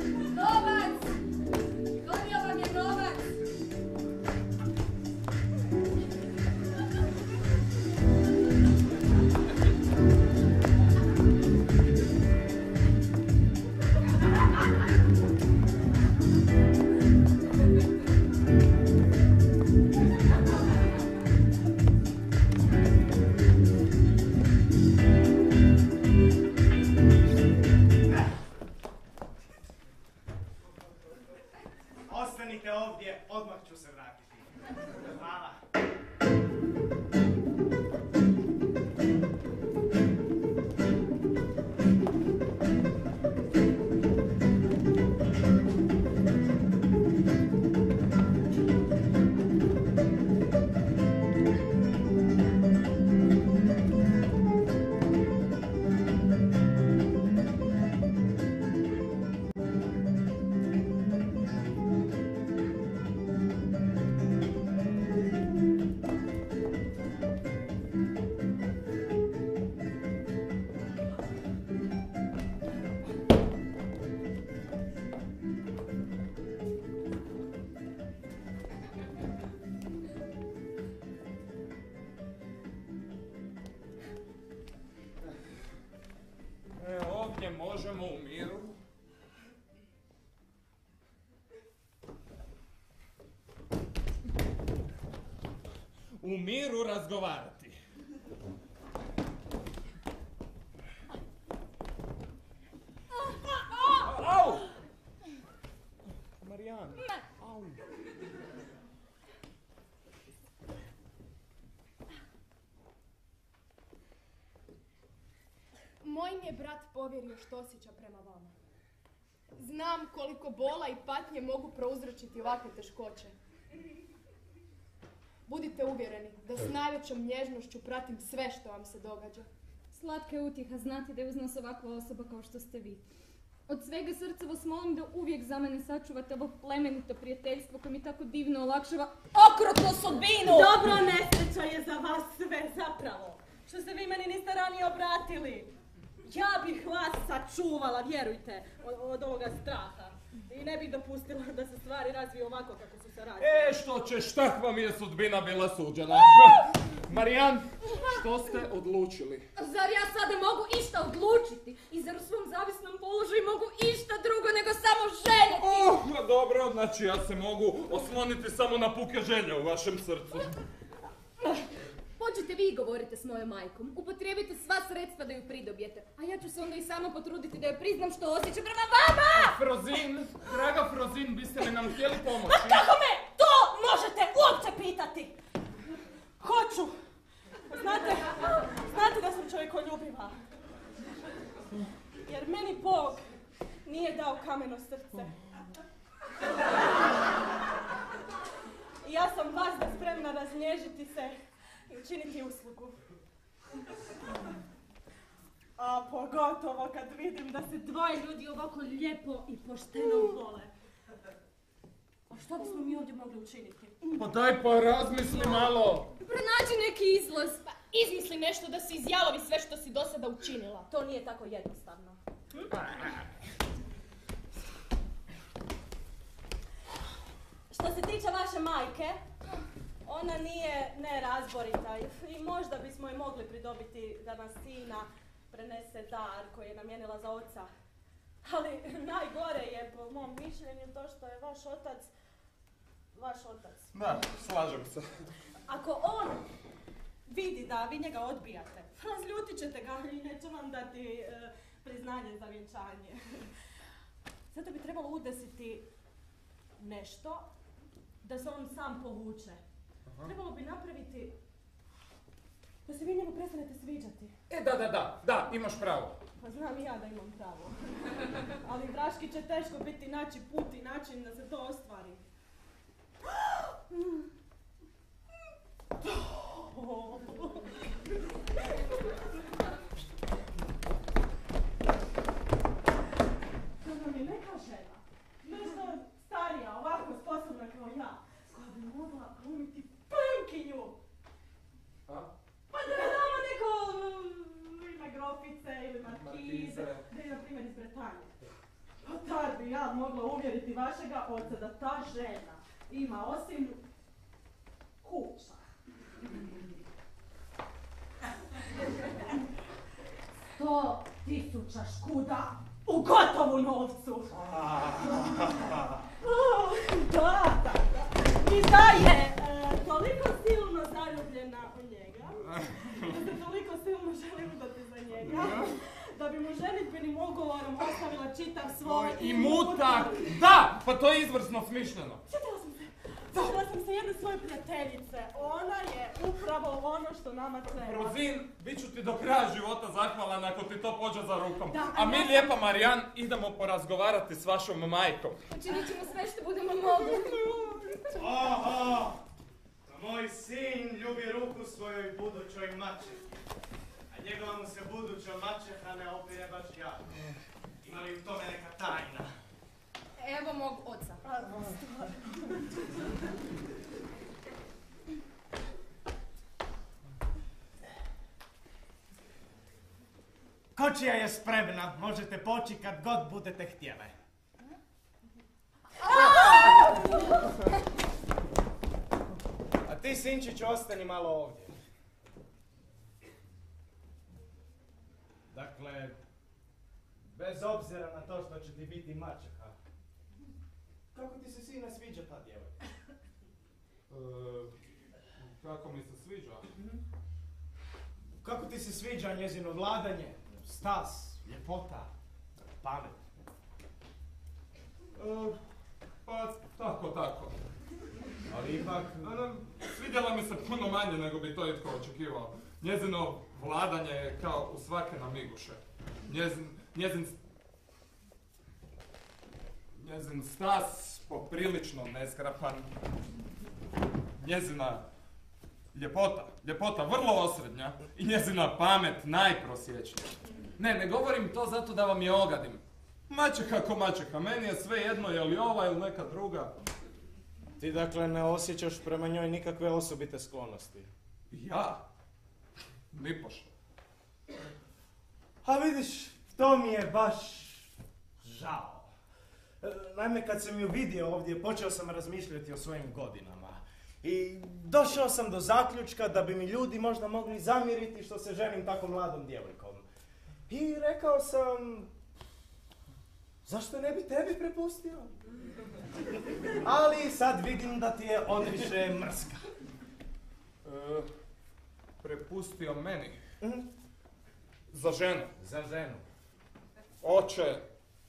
razgovarati. Au! Marijan. Au.
Moj mi je brat povjerio što osjeća prema vama. Znam koliko bola i patnje mogu prouzročiti ovakve teškoće. Budite uvjereni da s najvećom nježnošću pratim sve što vam se događa.
Slatka je utjeha znati da je uz nas ovakva osoba kao što ste vi. Od svega srca vas molim da uvijek za mene sačuvate ovo plemenito prijateljstvo koje mi tako divno olakšava okrutnu sudbinu!
Dobro nesreća je za vas sve zapravo. Što se vi meni niste ranije obratili. Ja bih vas sačuvala, vjerujte, od, od ovoga straha. I ne bih dopustila da se stvari razviju ovako kako su se razvije.
E, što ćeš, takva mi je sudbina bila suđena. Marijan, što ste odlučili?
Zar ja sada mogu išta odlučiti? I zar u svom zavisnom položaju mogu išta drugo nego samo željeti?
Oh, dobro, znači ja se mogu osloniti samo na puke želje u vašem srcu.
Pođite vi i govorite s mojom majkom. Upotrijebite sva sredstva da ju pridobijete. A ja ću se onda i sama potruditi da joj priznam što osjećam prema vama!
Frozin, draga Frozin, biste li nam htjeli pomoći?
Ma kako me to možete uopće pitati? Hoću. Znate, znate da sam čovjekoljubiva. Jer meni Bog nije dao kameno srce. I ja sam vas da spremna raznježiti se i učiniti uslugu. A pogotovo kad vidim da se dvoje ljudi ovako lijepo i pošteno vole. A što bismo mi ovdje mogli učiniti?
Pa daj pa razmisli malo.
Pronađi neki izlaz, pa izmisli nešto da si izjalovi sve što si do sada učinila.
To nije tako jednostavno. Hm? Što se tiče vaše majke, ona nije nerazborita i možda bismo je mogli pridobiti da nas sina prenese dar koji je namijenila za oca. Ali najgore je po mom mišljenju to što je vaš otac vaš otac.
Da, slažem se.
Ako on vidi da vi njega odbijate, razljutit ćete ga i neće vam dati e, priznanje za vjenčanje. Zato bi trebalo udesiti nešto da se on sam povuče. Trebalo bi napraviti da se vi njemu prestanete sviđati.
E, da, da, da, da, imaš pravo.
Pa znam i ja da imam pravo. Ali Draški će teško biti naći put i način da se to ostvari. To nam je neka žena, nešto starija, ovako sposobna kao ja, koja bi mogla glumiti plemkinju.
A?
Pa da je nama neko grofice ili markize, da je na primjer iz Bretanje. Pa tad bi ja mogla uvjeriti vašega oca da ta žena ima osim kuća. Sto tisuća škuda u gotovu novcu. Da, da, da. I da je e, toliko silno zaljubljena u njega, da se toliko silno želi udati za njega, da bi mu ženitbenim ugovorom ostavila čitav svoj
Imutak! Da! Pa to je izvrsno smišljeno.
Sjetila sam se, sjetila sam se jedne svoje prijateljice. Ona je upravo ono što nama treba.
Frozin, bit ću ti do kraja života zahvalan ako ti to pođe za rukom.
Da,
A mi,
ja-
lijepa Marijan, idemo porazgovarati s vašom majkom.
Učinit ćemo sve što budemo mogli.
Oho! Moj sin ljubi ruku svojoj budućoj mači. Njegova mu se buduća mačeha ne opire baš ja. Ima li u tome neka tajna?
Evo mog oca.
Kočija je spremna, možete poći kad god budete htjele. A ti, Sinčić, ostani malo ovdje. Dakle, Bez obzira na to što će ti biti mačeha. Kako ti se sine sviđa ta djevojka?
E, kako mi se sviđa?
Kako ti se sviđa njezino vladanje, stas, ljepota, pamet?
E, pa tako, tako.
Ali ipak,
E, Svidjela mi se puno manje nego bi to itko očekivao. Njezino vladanje je kao u svake namiguše. Njezin, njezin, njezin stas poprilično nezgrapan. Njezina ljepota, ljepota vrlo osrednja i njezina pamet najprosječnija. Ne, ne govorim to zato da vam je ogadim. Mačeha ko mačeha, meni je sve jedno je li ova ili neka druga.
ti dakle ne osjećaš prema njoj nikakve osobite sklonosti.
Ja? Nipošto.
A vidiš, to mi je baš žao. E, Naime, kad sam ju vidio ovdje, počeo sam razmišljati o svojim godinama. I došao sam do zaključka da bi mi ljudi možda mogli zamjeriti što se ženim tako mladom djevojkom. I rekao sam, zašto ne bi tebi prepustio? Ali sad vidim da ti je odviše mrska.
E, prepustio meni.
Mhm.
Za ženu.
Za ženu.
Oče,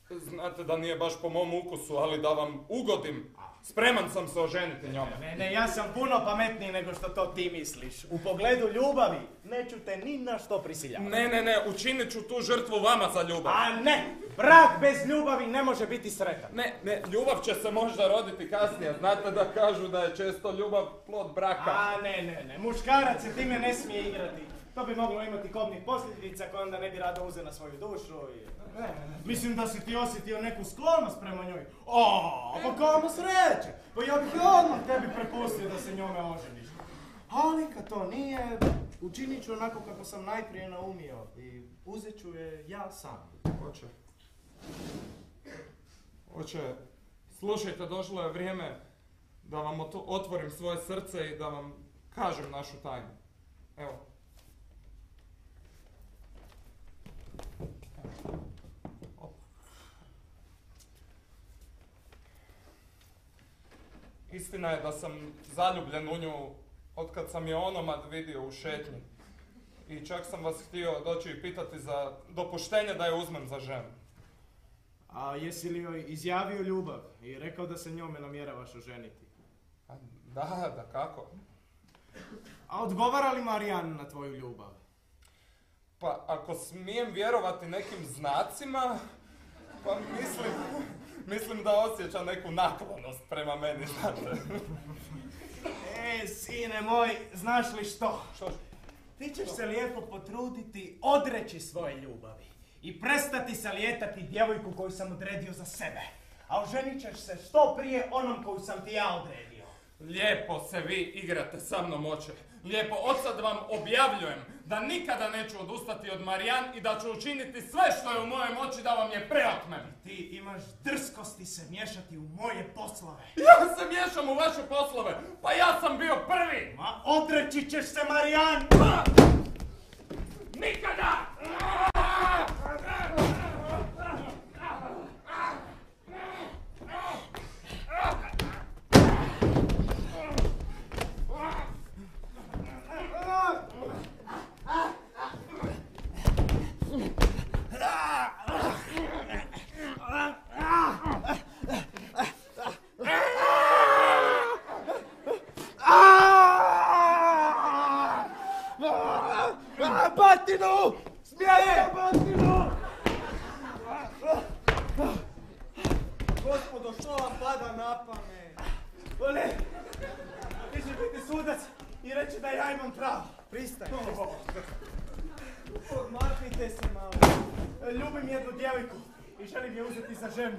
znate da nije baš po mom ukusu, ali da vam ugodim, spreman sam se oženiti njome.
Ne, ne, ja sam puno pametniji nego što to ti misliš. U pogledu ljubavi neću te ni na što prisiljavati.
Ne, ne, ne, učinit ću tu žrtvu vama za ljubav.
A ne, brak bez ljubavi ne može biti sretan.
Ne, ne, ljubav će se možda roditi kasnije. Znate da kažu da je često ljubav plod braka.
A ne, ne, ne, muškarac se time ne smije igrati. To bi moglo imati kobnih posljedica koje onda ne bi rado uzeo na svoju dušu i... Ne, ne, ne. Mislim da si ti osjetio neku sklonost prema njoj. O, pa kamo sreće! Pa ja bih odmah tebi prepustio da se njome oženiš. Ali kad to nije, učinit ću onako kako sam najprije naumio i uzet ću je ja sam.
Oče. Oče, slušajte, došlo je vrijeme da vam otvorim svoje srce i da vam kažem našu tajnu. Evo. Istina je da sam zaljubljen u nju od kad sam je onomad vidio u šetnji. I čak sam vas htio doći i pitati za dopuštenje da je uzmem za ženu.
A jesi li joj izjavio ljubav i rekao da se njome namjeravaš oženiti?
A, Da, da kako?
A odgovara li Marijan na tvoju ljubav?
Pa ako smijem vjerovati nekim znacima, pa mislim, mislim da osjeća neku naklonost prema meni, znate.
E, sine moj, znaš li što?
Što?
Ti ćeš se lijepo potruditi odreći svoje ljubavi i prestati salijetati djevojku koju sam odredio za sebe. A oženit ćeš se što prije onom koju sam ti ja odredio.
Lijepo se vi igrate sa mnom, oče. Lijepo, odsad vam objavljujem da nikada neću odustati od Marijan i da ću učiniti sve što je u mojoj moći da vam je preotmem.
Ti imaš drskosti se miješati u moje poslove.
Ja se miješam u vaše poslove, pa ja sam bio prvi!
Ma odreći ćeš se, Marijan!
Nikada!
Batinu! Smije! Batinu!
Gospodo, što vam pada na pamet?
Ole, ti će biti sudac i reći da ja imam pravo.
Pristaj.
O,
Odmaknite se malo.
Ljubim jednu djevojku i želim je uzeti za ženu.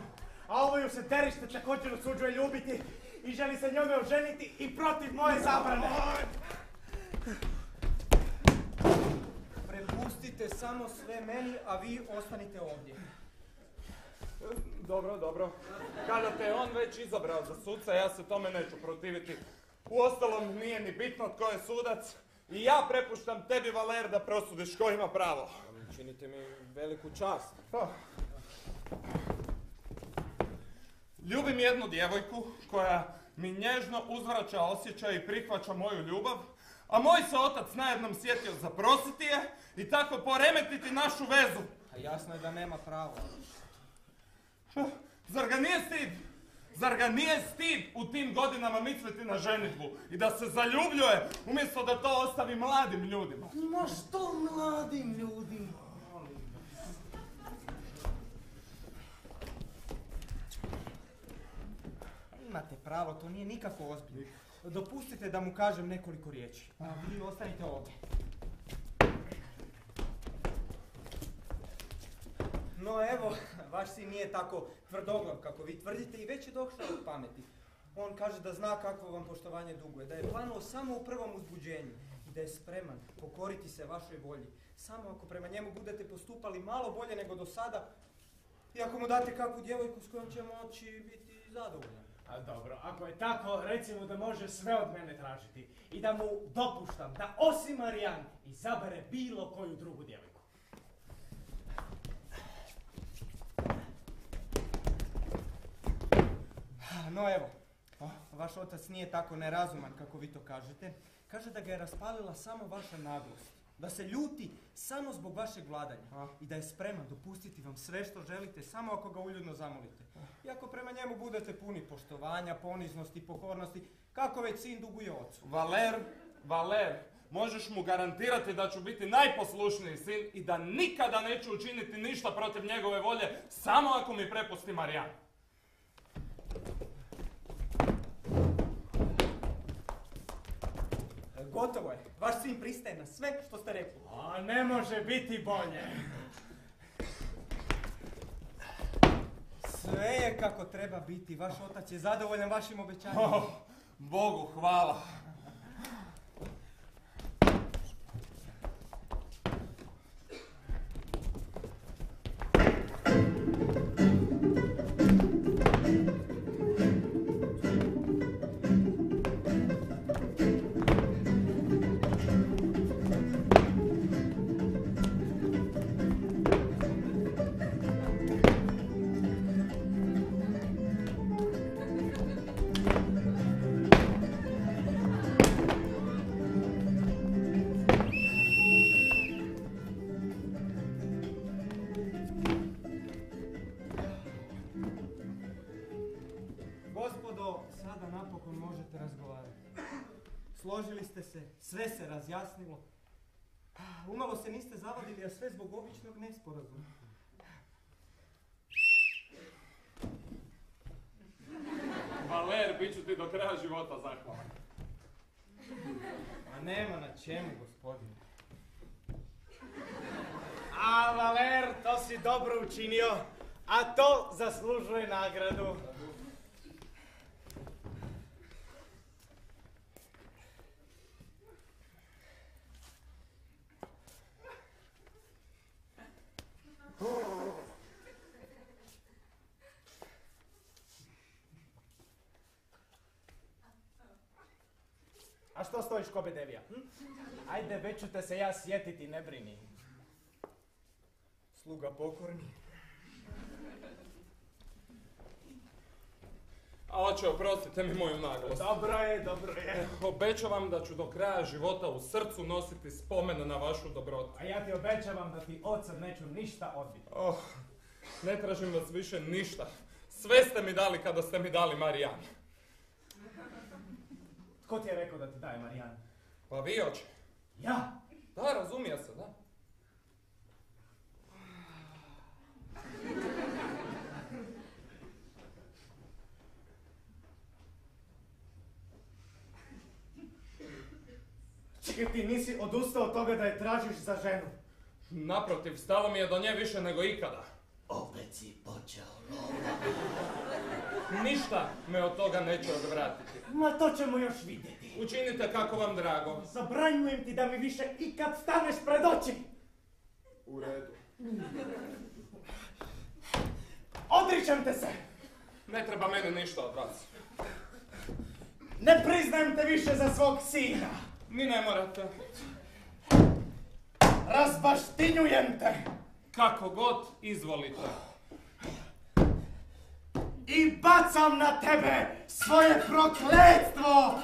A ovo ju se terište također osuđuje ljubiti i želi se njome oženiti i protiv moje zabrane.
Prepustite samo sve meni, a vi ostanite ovdje.
Dobro, dobro. Kada te je on već izabrao za suca, ja se tome neću protiviti. Uostalom, nije ni bitno tko je sudac. I ja prepuštam tebi, Valer, da prosudiš ko ima pravo.
Činite mi veliku čast.
Pa, Ljubim jednu djevojku koja mi nježno uzvraća osjećaj i prihvaća moju ljubav, a moj se otac najednom sjetio zaprositi je i tako poremetiti našu vezu.
A jasno je da nema pravo.
Zar ga nije stid? Zar ga nije stid u tim godinama misliti na ženitbu i da se zaljubljuje umjesto da to ostavi mladim ljudima?
Ma što mladim ljudima? Imate pravo, to nije nikako ozbiljno. Dopustite da mu kažem nekoliko riječi. A vi ostanite ovdje. No evo, vaš sin nije tako tvrdoglav kako vi tvrdite i već je došao od pameti. On kaže da zna kakvo vam poštovanje duguje, da je planuo samo u prvom uzbuđenju i da je spreman pokoriti se vašoj volji. Samo ako prema njemu budete postupali malo bolje nego do sada i ako mu date kakvu djevojku s kojom će moći biti zadovoljan.
A dobro, ako je tako, recimo da može sve od mene tražiti i da mu dopuštam da osim Marijan izabere bilo koju drugu djevojku.
No evo, vaš otac nije tako nerazuman kako vi to kažete. Kaže da ga je raspalila samo vaša naglost. Da se ljuti samo zbog vašeg vladanja. I da je spreman dopustiti vam sve što želite samo ako ga uljudno zamolite. I ako prema njemu budete puni poštovanja, poniznosti, pokornosti, kako već sin duguje ocu.
Valer, Valer, možeš mu garantirati da ću biti najposlušniji sin i da nikada neću učiniti ništa protiv njegove volje, samo ako mi prepusti Marijan.
Gotovo je. Vaš sin pristaje na sve što ste rekli.
A ne može biti bolje.
Sve je kako treba biti. Vaš otac je zadovoljan vašim obećanjima.
Oh, Bogu hvala.
Sve se razjasnilo. Umalo se niste zavadili, a sve zbog običnog nesporazuma.
Valer, bit ću ti do kraja života zahvalan.
A nema na čemu, gospodine.
A Valer, to si dobro učinio, a to zaslužuje nagradu. A što stojiš ko bedevija? Hm? Ajde, već ću te se ja sjetiti, ne brini.
Sluga pokorni.
A oče, oprostite mi moju naglost.
Dobro je, dobro je.
Obećavam da ću do kraja života u srcu nositi spomen na vašu dobrotu.
A ja ti obećavam da ti od sad neću ništa odbiti.
Oh, ne tražim vas više ništa. Sve ste mi dali kada ste mi dali Marijan.
Tko ti je rekao da ti daje Marijan?
Pa vi, oče.
Ja?
Da, razumije se, da.
Čekaj, ti nisi odustao od toga da je tražiš za ženu.
Naprotiv, stalo mi je do nje više nego ikada.
Opet si počeo
Ništa me od toga neće odvratiti.
Ma to ćemo još vidjeti.
Učinite kako vam drago.
Zabranjujem ti da mi više ikad staneš pred oči.
U redu.
Odričem te se.
Ne treba meni ništa od vas.
Ne priznajem te više za svog sina.
Ni ne morate.
Razbaštinjujem te!
Kako god izvolite.
I bacam na tebe svoje prokletstvo!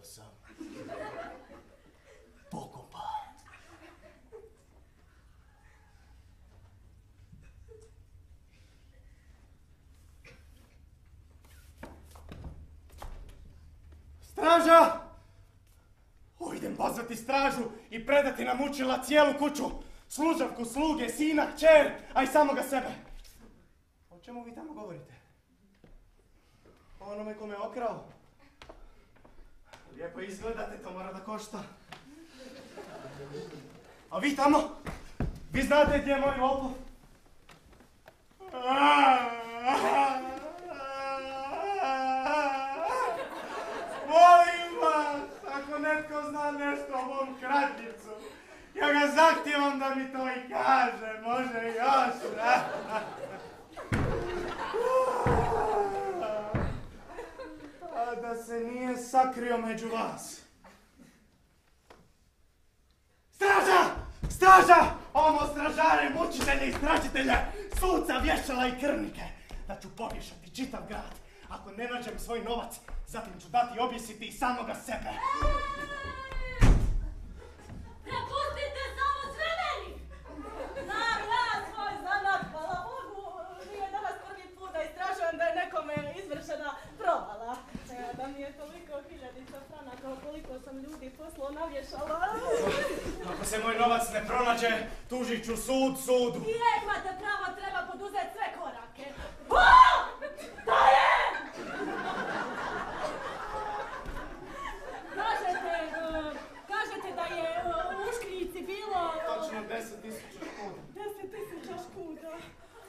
Mrtav sam. Pokopan.
Straža! O, idem pozvati stražu i predati nam učila cijelu kuću. Služavku, sluge, sina, kćer, a i samoga sebe. O čemu vi tamo govorite? O onome kome je okrao? Lijepo izgledate, to mora da košta. A vi tamo? Vi znate gdje je moj lopov? Molim vas, ako netko zna nešto o mom kradljicu, ja ga zahtijevam da mi to i kaže, može još. A da se nije sakrio među vas. Straža! Straža! Ono stražare, mučitelje i stražitelje, suca, vješala i krvnike. Da ću povješati čitav grad. Ako ne nađem svoj novac, zatim ću dati objesiti i samoga sebe.
Prepustite samo sve meni! Znam ja svoj zanat, hvala Bogu, nije danas prvi put da istražujem da je nekome izvršena provala. E, Da mi je toliko hiljadica franaka, koliko sam ljudi poslo navješala.
Ako se moj novac ne pronađe, tužit ću sud sudu.
I imate pravo, treba poduzeti sve korake. O! Da je! Kažete, e, kažete da je e, u Uškrijici bilo... e,
Točno 10.000 kuna.
Deset tisuća škuda.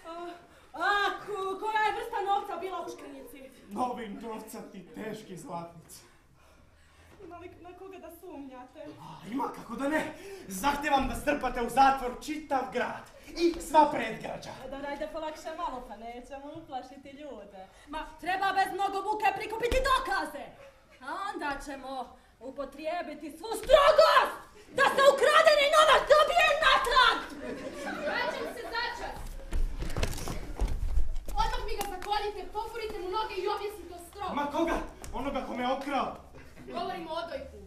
A, a ko- koja je vrsta novca bila u škrinjici?
Novi novcati, teški zlatnici.
Ima li na koga da sumnjate?
A, ima, kako da ne. Zahtevam da strpate u zatvor čitav grad i sva predgrađa.
Da najde polakše malo, pa nećemo uplašiti ljude. Ma, treba bez mnogo buke prikupiti dokaze. A onda ćemo upotrijebiti svu strogost da se ukradeni novac dobije natrag!
Vraćam se začas.
Odmah mi
ga zakoljite, poporite mu noge i objesite o strogu!
Ma koga? Onoga ko me okrao.
Govorimo o dojku.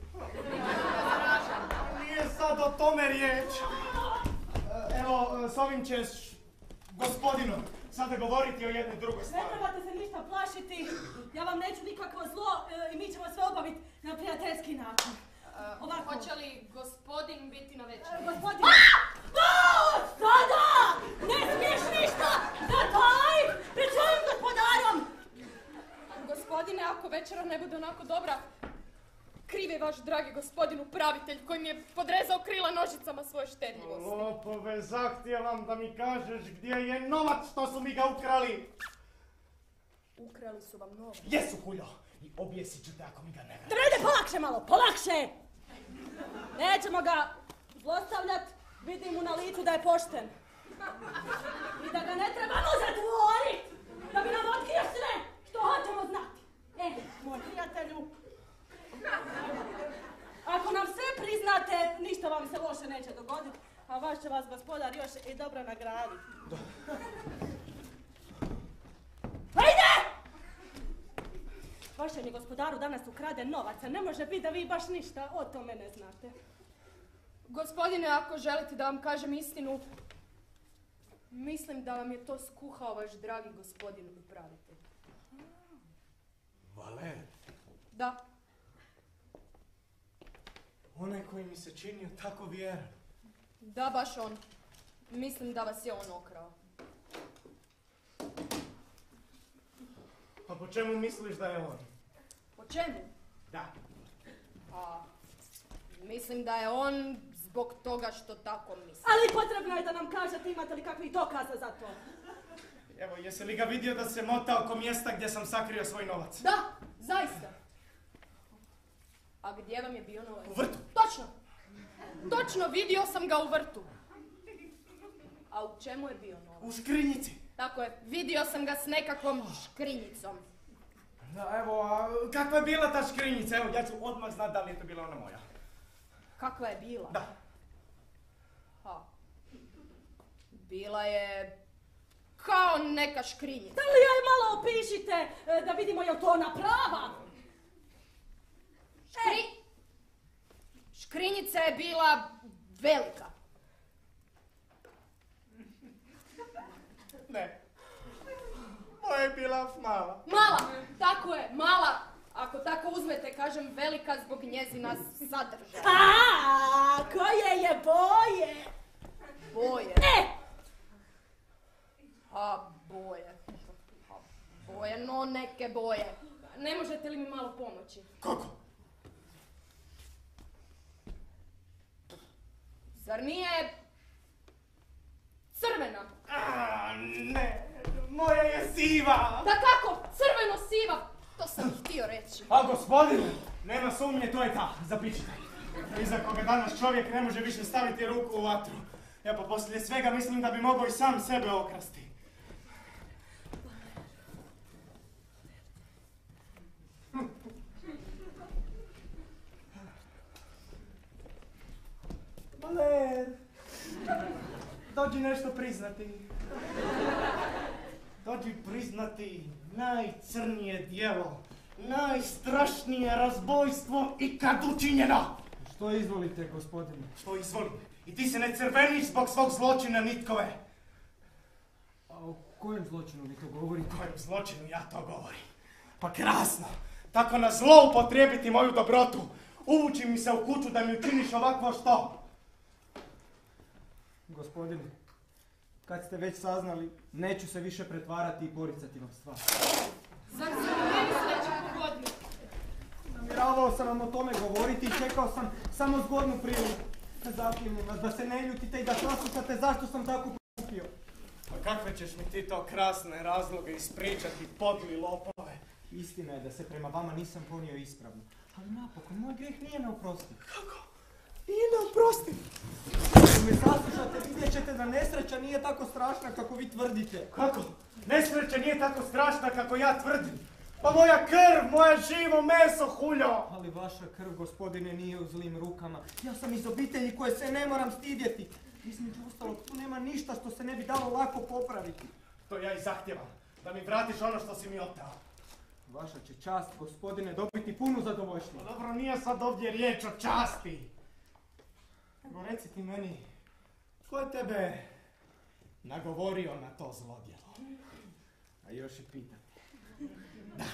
Nije sad o tome riječ. E, evo, e, s ovim ćeš gospodinom sada govoriti o jednoj drugoj stvari.
Ne trebate se ništa plašiti. Ja vam neću nikakvo zlo e, i mi ćemo sve obaviti na prijateljski način. Ovako.
Hoće li gospodin biti na večer?
Gospodin... Sada! Ne smiješ ništa! Zadaj! Pred Pričujem gospodarom!
Gospodine, ako večera ne bude onako dobra, kriv je vaš dragi gospodin upravitelj koji mi je podrezao krila nožicama svoje štedljivosti.
Lopove, zahtijevam da mi kažeš gdje je novac što su mi ga ukrali.
Ukrali su vam novac.
Jesu, Huljo. I objesit ću te ako mi ga ne vratiš.
Drede, polakše malo, polakše! Nećemo ga zlostavljat, vidim mu na licu da je pošten. I da ga ne trebamo zatvorit, da bi nam otkrio sve što hoćemo znati. E, moj prijatelju, ako nam sve priznate, ništa vam se loše neće dogoditi, a vaš će vas gospodar još i dobro nagraditi. Ajde! Vašem je gospodaru danas ukraden novac, a ne može biti da vi baš ništa o tome ne znate.
Gospodine, ako želite da vam kažem istinu, mislim da vam je to skuhao vaš dragi gospodin upravitelj.
Valer,
Da,
onaj koji mi se činio tako vjeran.
da baš on. Mislim da vas je on okrao.
A po čemu misliš da je on?
Po čemu?
Da.
Pa, mislim da je on zbog toga što tako misli.
Ali potrebno je da nam kažete imate li kakvih dokaza za to.
Evo, jesi li ga vidio da se mota oko mjesta gdje sam sakrio svoj novac?
Da, zaista. A gdje vam je bio?
U vrtu.
Točno. Točno, vidio sam ga u vrtu. A u čemu je bio novac?
U škrinjici.
Tako je, vidio sam ga s nekakvom škrinjicom.
Da, evo, a kakva je bila ta škrinjica? Evo, ja ću odmah znat da li je to bila ona moja.
Kakva je bila?
Da.
Ha. Bila je kao neka škrinjica.
Da li joj malo opišite e, da vidimo je li to ona prava?
Škri... Škrinjica je bila velika.
Ne. Moja je bila mala.
Mala, tako je, mala. Ako tako uzmete, kažem velika zbog njezina sadržaja.
A, koje je boje?
Boje.
E,
A, boje. A, boje, no neke boje. Ne možete li mi malo pomoći?
Kako?
Zar nije crvena?
A, ne. Moja je siva.
Da kako? Crveno siva. To sam htio reći.
A gospodine, nema sumnje, to je ta, zapičitaj. Iza koga danas čovjek ne može više staviti ruku u vatru. Ja pa poslije svega mislim da bi mogao i sam sebe okrasti. Valer, dođi nešto priznati. Dođi priznati najcrnije djelo, najstrašnije razbojstvo ikad učinjeno.
Što izvolite, gospodine?
Što izvoli, i ti se ne crveniš zbog svog zločina nitkove.
A o kojem zločinu vi to govorite?
Kojem zločinu ja to govorim? Pa krasno, tako na zlo upotrijebiti moju dobrotu. Uvuči mi se u kuću da mi učiniš ovakvo što?
Gospodine, kad ste već saznali, neću se više pretvarati i poricati vam stvar.
Zar se pogodni?
Namjeravao sam vam o tome govoriti i čekao sam samo zgodnu priliku. Zaklinjem vas da se ne ljutite i da saslušate zašto sam tako postupio.
Pa kakve ćeš mi ti to krasne razloge ispričati, podli lopove?
Istina je da se prema vama nisam ponio ispravno. Ali napokon, moj grijeh nije neoprostiv.
Kako? Nije neoprostiv.
Ako me saslušate, vidjet ćete da nesreća nije tako strašna kako vi tvrdite.
Kako? Nesreća nije tako strašna kako ja tvrdim. Pa moja krv, moje živo meso, huljo!
Ali vaša krv, gospodine, nije u zlim rukama. Ja sam iz obitelji koje se ne moram stidjeti. Između ostalog, tu nema ništa što se ne bi dalo lako popraviti.
To ja i zahtijevam, da mi vratiš ono što si mi oteo.
Vaša će čast, gospodine, dobiti punu zadovoljštinu.
Pa dobro, nije sad ovdje riječ o časti. Nego reci ti meni, ko je tebe nagovorio na to zlodjelo. A još i pitam. Da,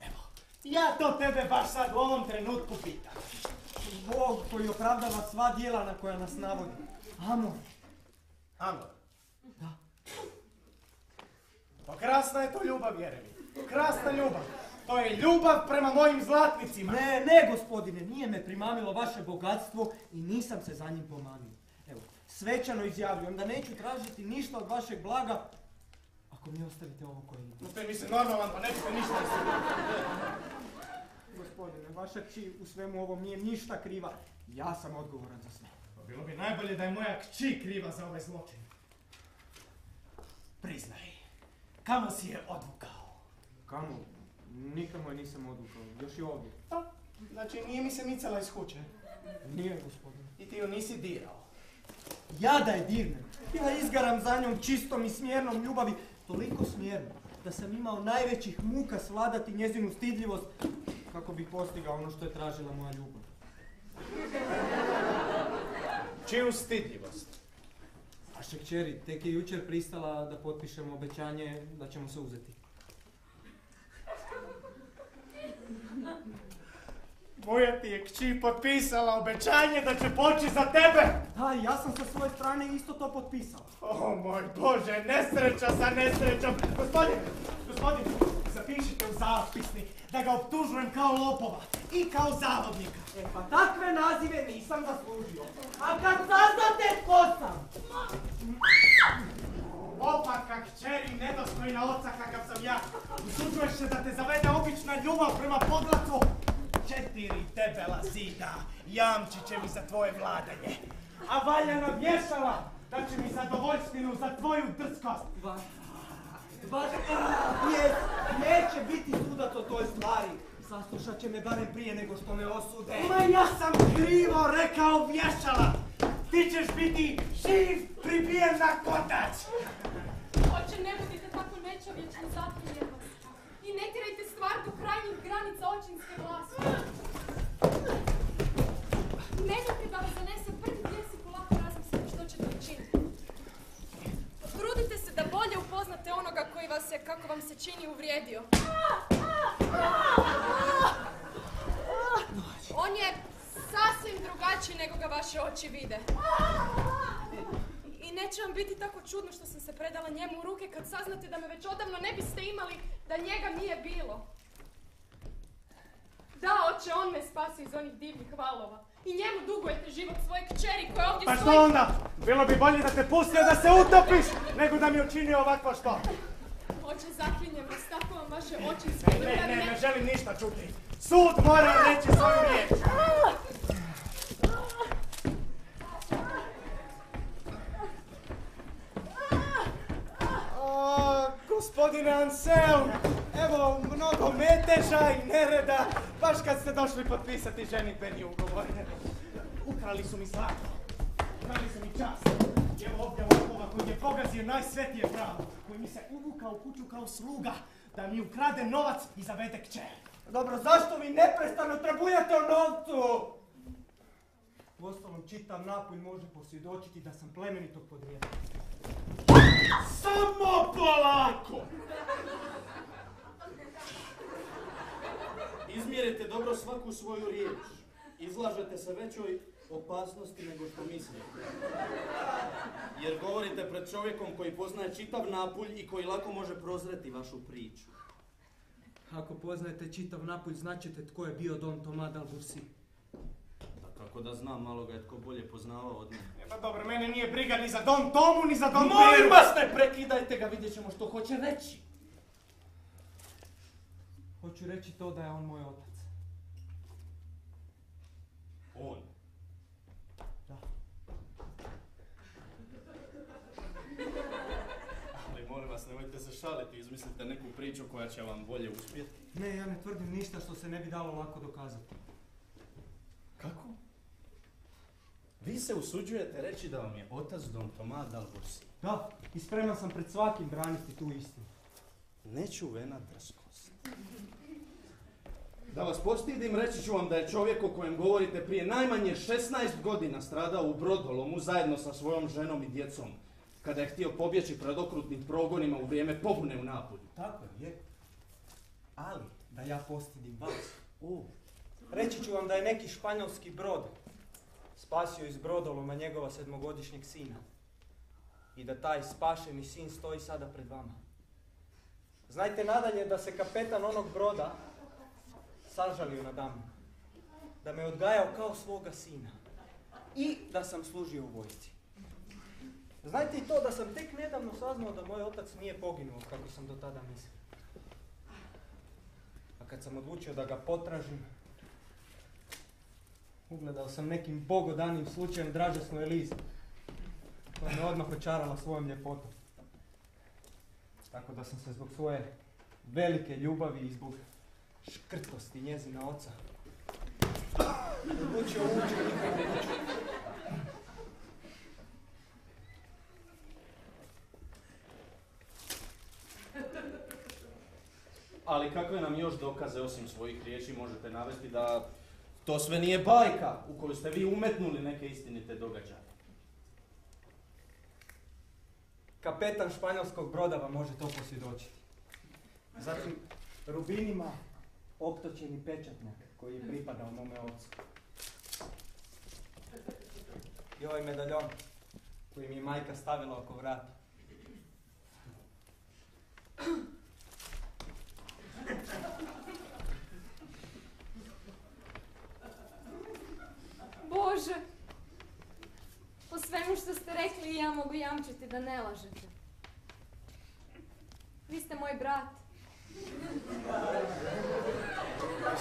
evo, ja to tebe baš sad u ovom trenutku pitam.
Bog koji opravdava sva dijela na koja nas navodi. Amor.
Amor. Da. Pa krasna je to ljubav, vjeruj mi. Krasna ljubav. To je ljubav prema mojim zlatnicima.
Ne, ne, gospodine, nije me primamilo vaše bogatstvo i nisam se za njim pomamio. Evo, svečano izjavljujem da neću tražiti ništa od vašeg blaga ako mi ostavite ovo koje imam.
No, te mi se normalan, pa nećete ništa
Gospodine, vaša kći u svemu ovom nije ništa kriva. Ja sam odgovoran za sve.
Pa bilo bi najbolje da je moja kći kriva za ovaj zločin. Priznaj, kamo si je odvukao?
Kamo? Nikamo je nisam odvukao, još i ovdje.
Pa, znači nije mi se micala iz kuće.
Nije, gospodine.
I ti ju nisi dirao.
Ja da je dirnem, bila izgaram za njom čistom i smjernom ljubavi, toliko smjerno da sam imao najvećih muka svladati njezinu stidljivost kako bih postigao ono što je tražila moja ljubav.
Čiju stidljivost?
Vaša kćeri tek je jučer pristala da potpišemo obećanje da ćemo se uzeti.
Moja ti je kći potpisala obećanje da će poći za tebe.
Da, ja sam sa svoje strane isto to potpisao.
O moj Bože, nesreća sa nesrećom. Gospodin, gospodin, zapišite u zapisnik da ga optužujem kao lopova i kao zavodnika.
E pa takve nazive nisam zaslužio. A kad saznate tko sam?
Opatka kćeri nedostojna oca kakav sam ja. Usuđuješ se da te zavede obična ljubav prema podlacu. Četiri debela zida jamčit će mi za tvoje vladanje. A valjana vješala da će mi zadovoljštinu za tvoju drskost.
Vaš je, neće biti sudac o toj stvari. Saslušat će me barem prije nego što me osude.
Ma ja sam krivo rekao vješala. Ti ćeš biti živ pribijen na kotač.
Oče, ne budite tako nečovječni, zapinjem vas. I ne tirajte stvar do krajnjih granica očinske vlasti. Ne dajte da vas zanese prvi bijes i lako razmislite što ćete učiniti. Trudite se da bolje upoznate onoga koji vas je, kako vam se čini, uvrijedio. On je sasvim drugačiji nego ga vaše oči vide. I neće vam biti tako čudno što sam se predala njemu u ruke kad saznate da me već odavno ne biste imali da njega nije bilo. Da, oče, on me spasio iz onih divnih valova. I njemu dugujete život svoje kćeri koja ovdje
Pa
stoji...
što onda? Bilo bi bolje da te pustio da se utopiš, nego da mi učinio ovakvo što.
Oče, zaklinjem vas, tako vam vaše očinske
Ne, ne,
ne-
ne želim ništa čuti. Sud mora reći svoju riječ. Gospodine Anselm, evo mnogo meteža i nereda, baš kad ste došli potpisati ženitbeni ugovor. Ukrali su mi zlato, ukrali su mi čast. I evo ovdje lopova koji je pogazio najsvetije pravo, koji mi se uvukao u kuću kao sluga, da mi ukrade novac i zavede kćer.
Dobro, zašto vi neprestano trabujate o novcu? Uostalom, čitav napolj može posvjedočiti da sam plemenitog podrijetla.
Samo polako!
Izmjerite dobro svaku svoju riječ. Izlažete se većoj opasnosti nego što mislite. Jer govorite pred čovjekom koji poznaje čitav napulj i koji lako može prozreti vašu priču.
Ako poznajete čitav napolj, značite tko je bio Don Tomad Albursi.
Kako da znam, malo ga je tko bolje poznavao od mene.
E pa dobro, mene nije briga ni za Don Tomu, ni za Don
Molim
Peru.
vas, ne prekidajte ga, vidjet ćemo što hoće reći.
Hoću reći to da je on moj otac.
On.
Da.
Ali molim vas, nemojte se šaliti, izmislite neku priču koja će vam bolje uspjeti.
Ne, ja ne tvrdim ništa što se ne bi dalo lako dokazati.
Kako? Vi se usuđujete reći da vam je otac Tomad Albursi.
Da, i spreman sam pred svakim braniti tu istinu.
Nečuvena drskost. Da vas postidim, reći ću vam da je čovjek o kojem govorite prije najmanje 16 godina stradao u brodolomu zajedno sa svojom ženom i djecom. kada je htio pobjeći pred okrutnim progonima u vrijeme pobune u Napolju.
Tako je. Ali, da ja postidim vas.
O,
Reći ću vam da je neki španjolski brod spasio iz brodoloma njegova sedmogodišnjeg sina. I da taj spašeni sin stoji sada pred vama. Znajte nadalje da se kapetan onog broda sažalio nada mnom. Da me odgajao kao svoga sina. I da sam služio u vojsci. Znajte i to da sam tek nedavno saznao da moj otac nije poginuo kako sam do tada mislio. A kad sam odlučio da ga potražim, ugledao sam nekim bogodanim slučajem dražesnu Elizu, koja me odmah očarala svojom ljepotom. Tako da sam se zbog svoje velike ljubavi i zbog škrtosti njezina oca odlučio ući
ali kakve nam još dokaze osim svojih riječi možete navesti da to sve nije bajka u koju ste vi umetnuli neke istinite događaje?
Kapetan španjolskog broda vam može to posvjedočiti. Zatim, rubinima optočeni pečatnjak koji je pripadao mome ocu. I ovaj medaljon koji mi je majka stavila oko vrata.
Bože, po svemu što ste rekli ja mogu jamčiti da ne lažete. Vi ste moj brat.
Vi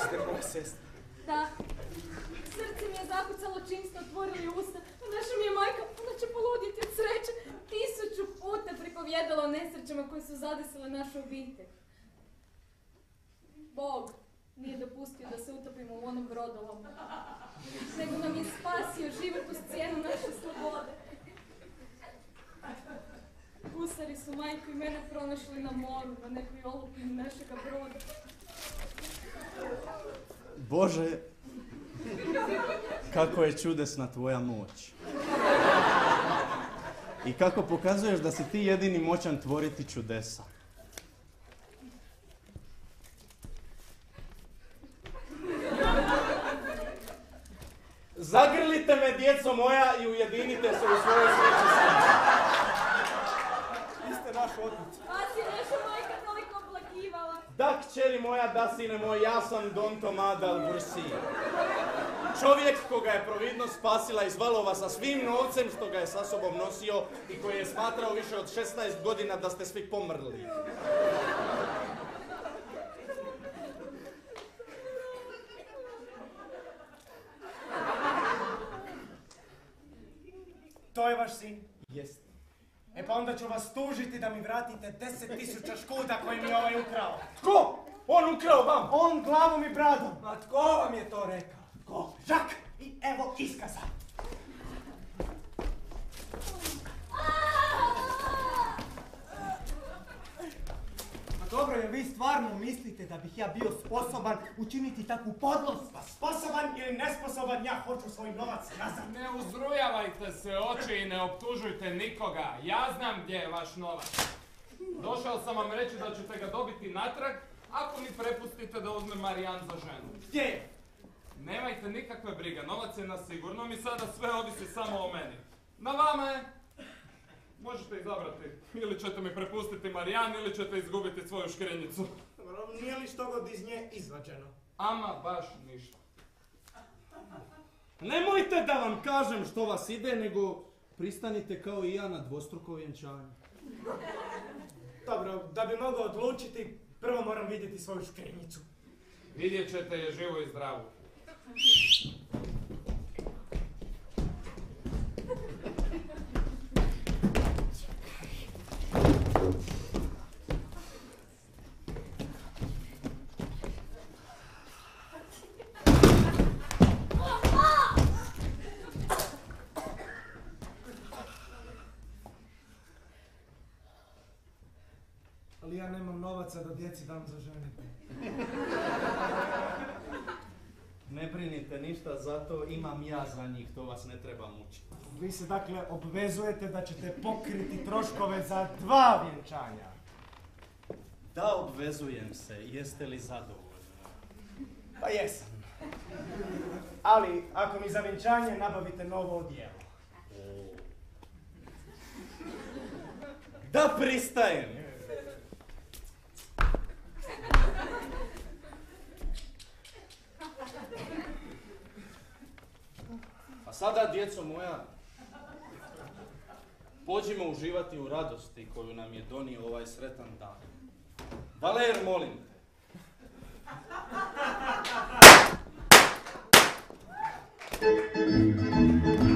ste moja sestra.
Da. Srce mi je zakucalo čim ste otvorili usta. Naša mi je majka, ona će poludjeti od sreće. Tisuću puta pripovjedala o nesrećama koje su zadesile našu obitelj. Bog nije dopustio da se utopimo u onom brodolom. Nego nam je spasio život uz cijenu naše slobode. Gusari su majku i mene pronašli na moru, na nekoj olupini našega broda.
Bože, kako je čudesna tvoja moć. I kako pokazuješ da si ti jedini moćan tvoriti čudesa. Zagrlite me, djeco moja, i ujedinite se u svojoj sreći sami.
Vi ste naš otac.
Vas je naša majka toliko oplakivala.
Da, kćeri moja, da, sine moj, ja sam Don Tomada al Bursi. Čovjek koga je providnost spasila iz valova sa svim novcem što ga je sa sobom nosio i koji je smatrao više od 16 godina da ste svi pomrli.
To je vaš sin?
Jest.
E pa onda ću vas tužiti da mi vratite 10.000 škuda koje mi je ovaj ukrao.
Tko? On ukrao vam!
On glavom i bradom.
Ma tko vam je to rekao?
Ko? Žak! I evo iskaza.
Dobro, jer vi stvarno mislite da bih ja bio sposoban učiniti takvu podlost?
Pa sposoban ili nesposoban, ja hoću svoj novac nazad.
Ne uzrujavajte se oči i ne optužujte nikoga. Ja znam gdje je vaš novac. Došao sam vam reći da ćete ga dobiti natrag ako mi prepustite da uzmem Marijan za ženu.
Gdje je?
Nemajte nikakve brige, novac je na sigurno mi sada sve ovisi samo o meni. Na vama je. Možete izabrati. Ili ćete mi prepustiti Marijan ili ćete izgubiti svoju škrinjicu.
Dobro, Nije li što god iz nje izvađeno?
Ama baš ništa.
Nemojte da vam kažem što vas ide, nego pristanite kao i ja na dvostruko vjenčanje.
Dobro, da bi mogao odlučiti, prvo moram vidjeti svoju škrinjicu.
Vidjet ćete je živo i zdravo.
Ali ja nemam novaca da djeci dam za ženitbu.
Ne brinite ništa, zato imam ja za njih, to vas ne treba mučiti.
Vi se dakle obvezujete da ćete pokriti troškove za dva vjenčanja.
Da, obvezujem se, jeste li zadovoljni?
Pa jesam. Ali, ako mi za vjenčanje nabavite novo odijelo.
Da pristajem! A sada, djeco moja, pođimo uživati u radosti koju nam je donio ovaj sretan dan. Valer, molim te.
Thank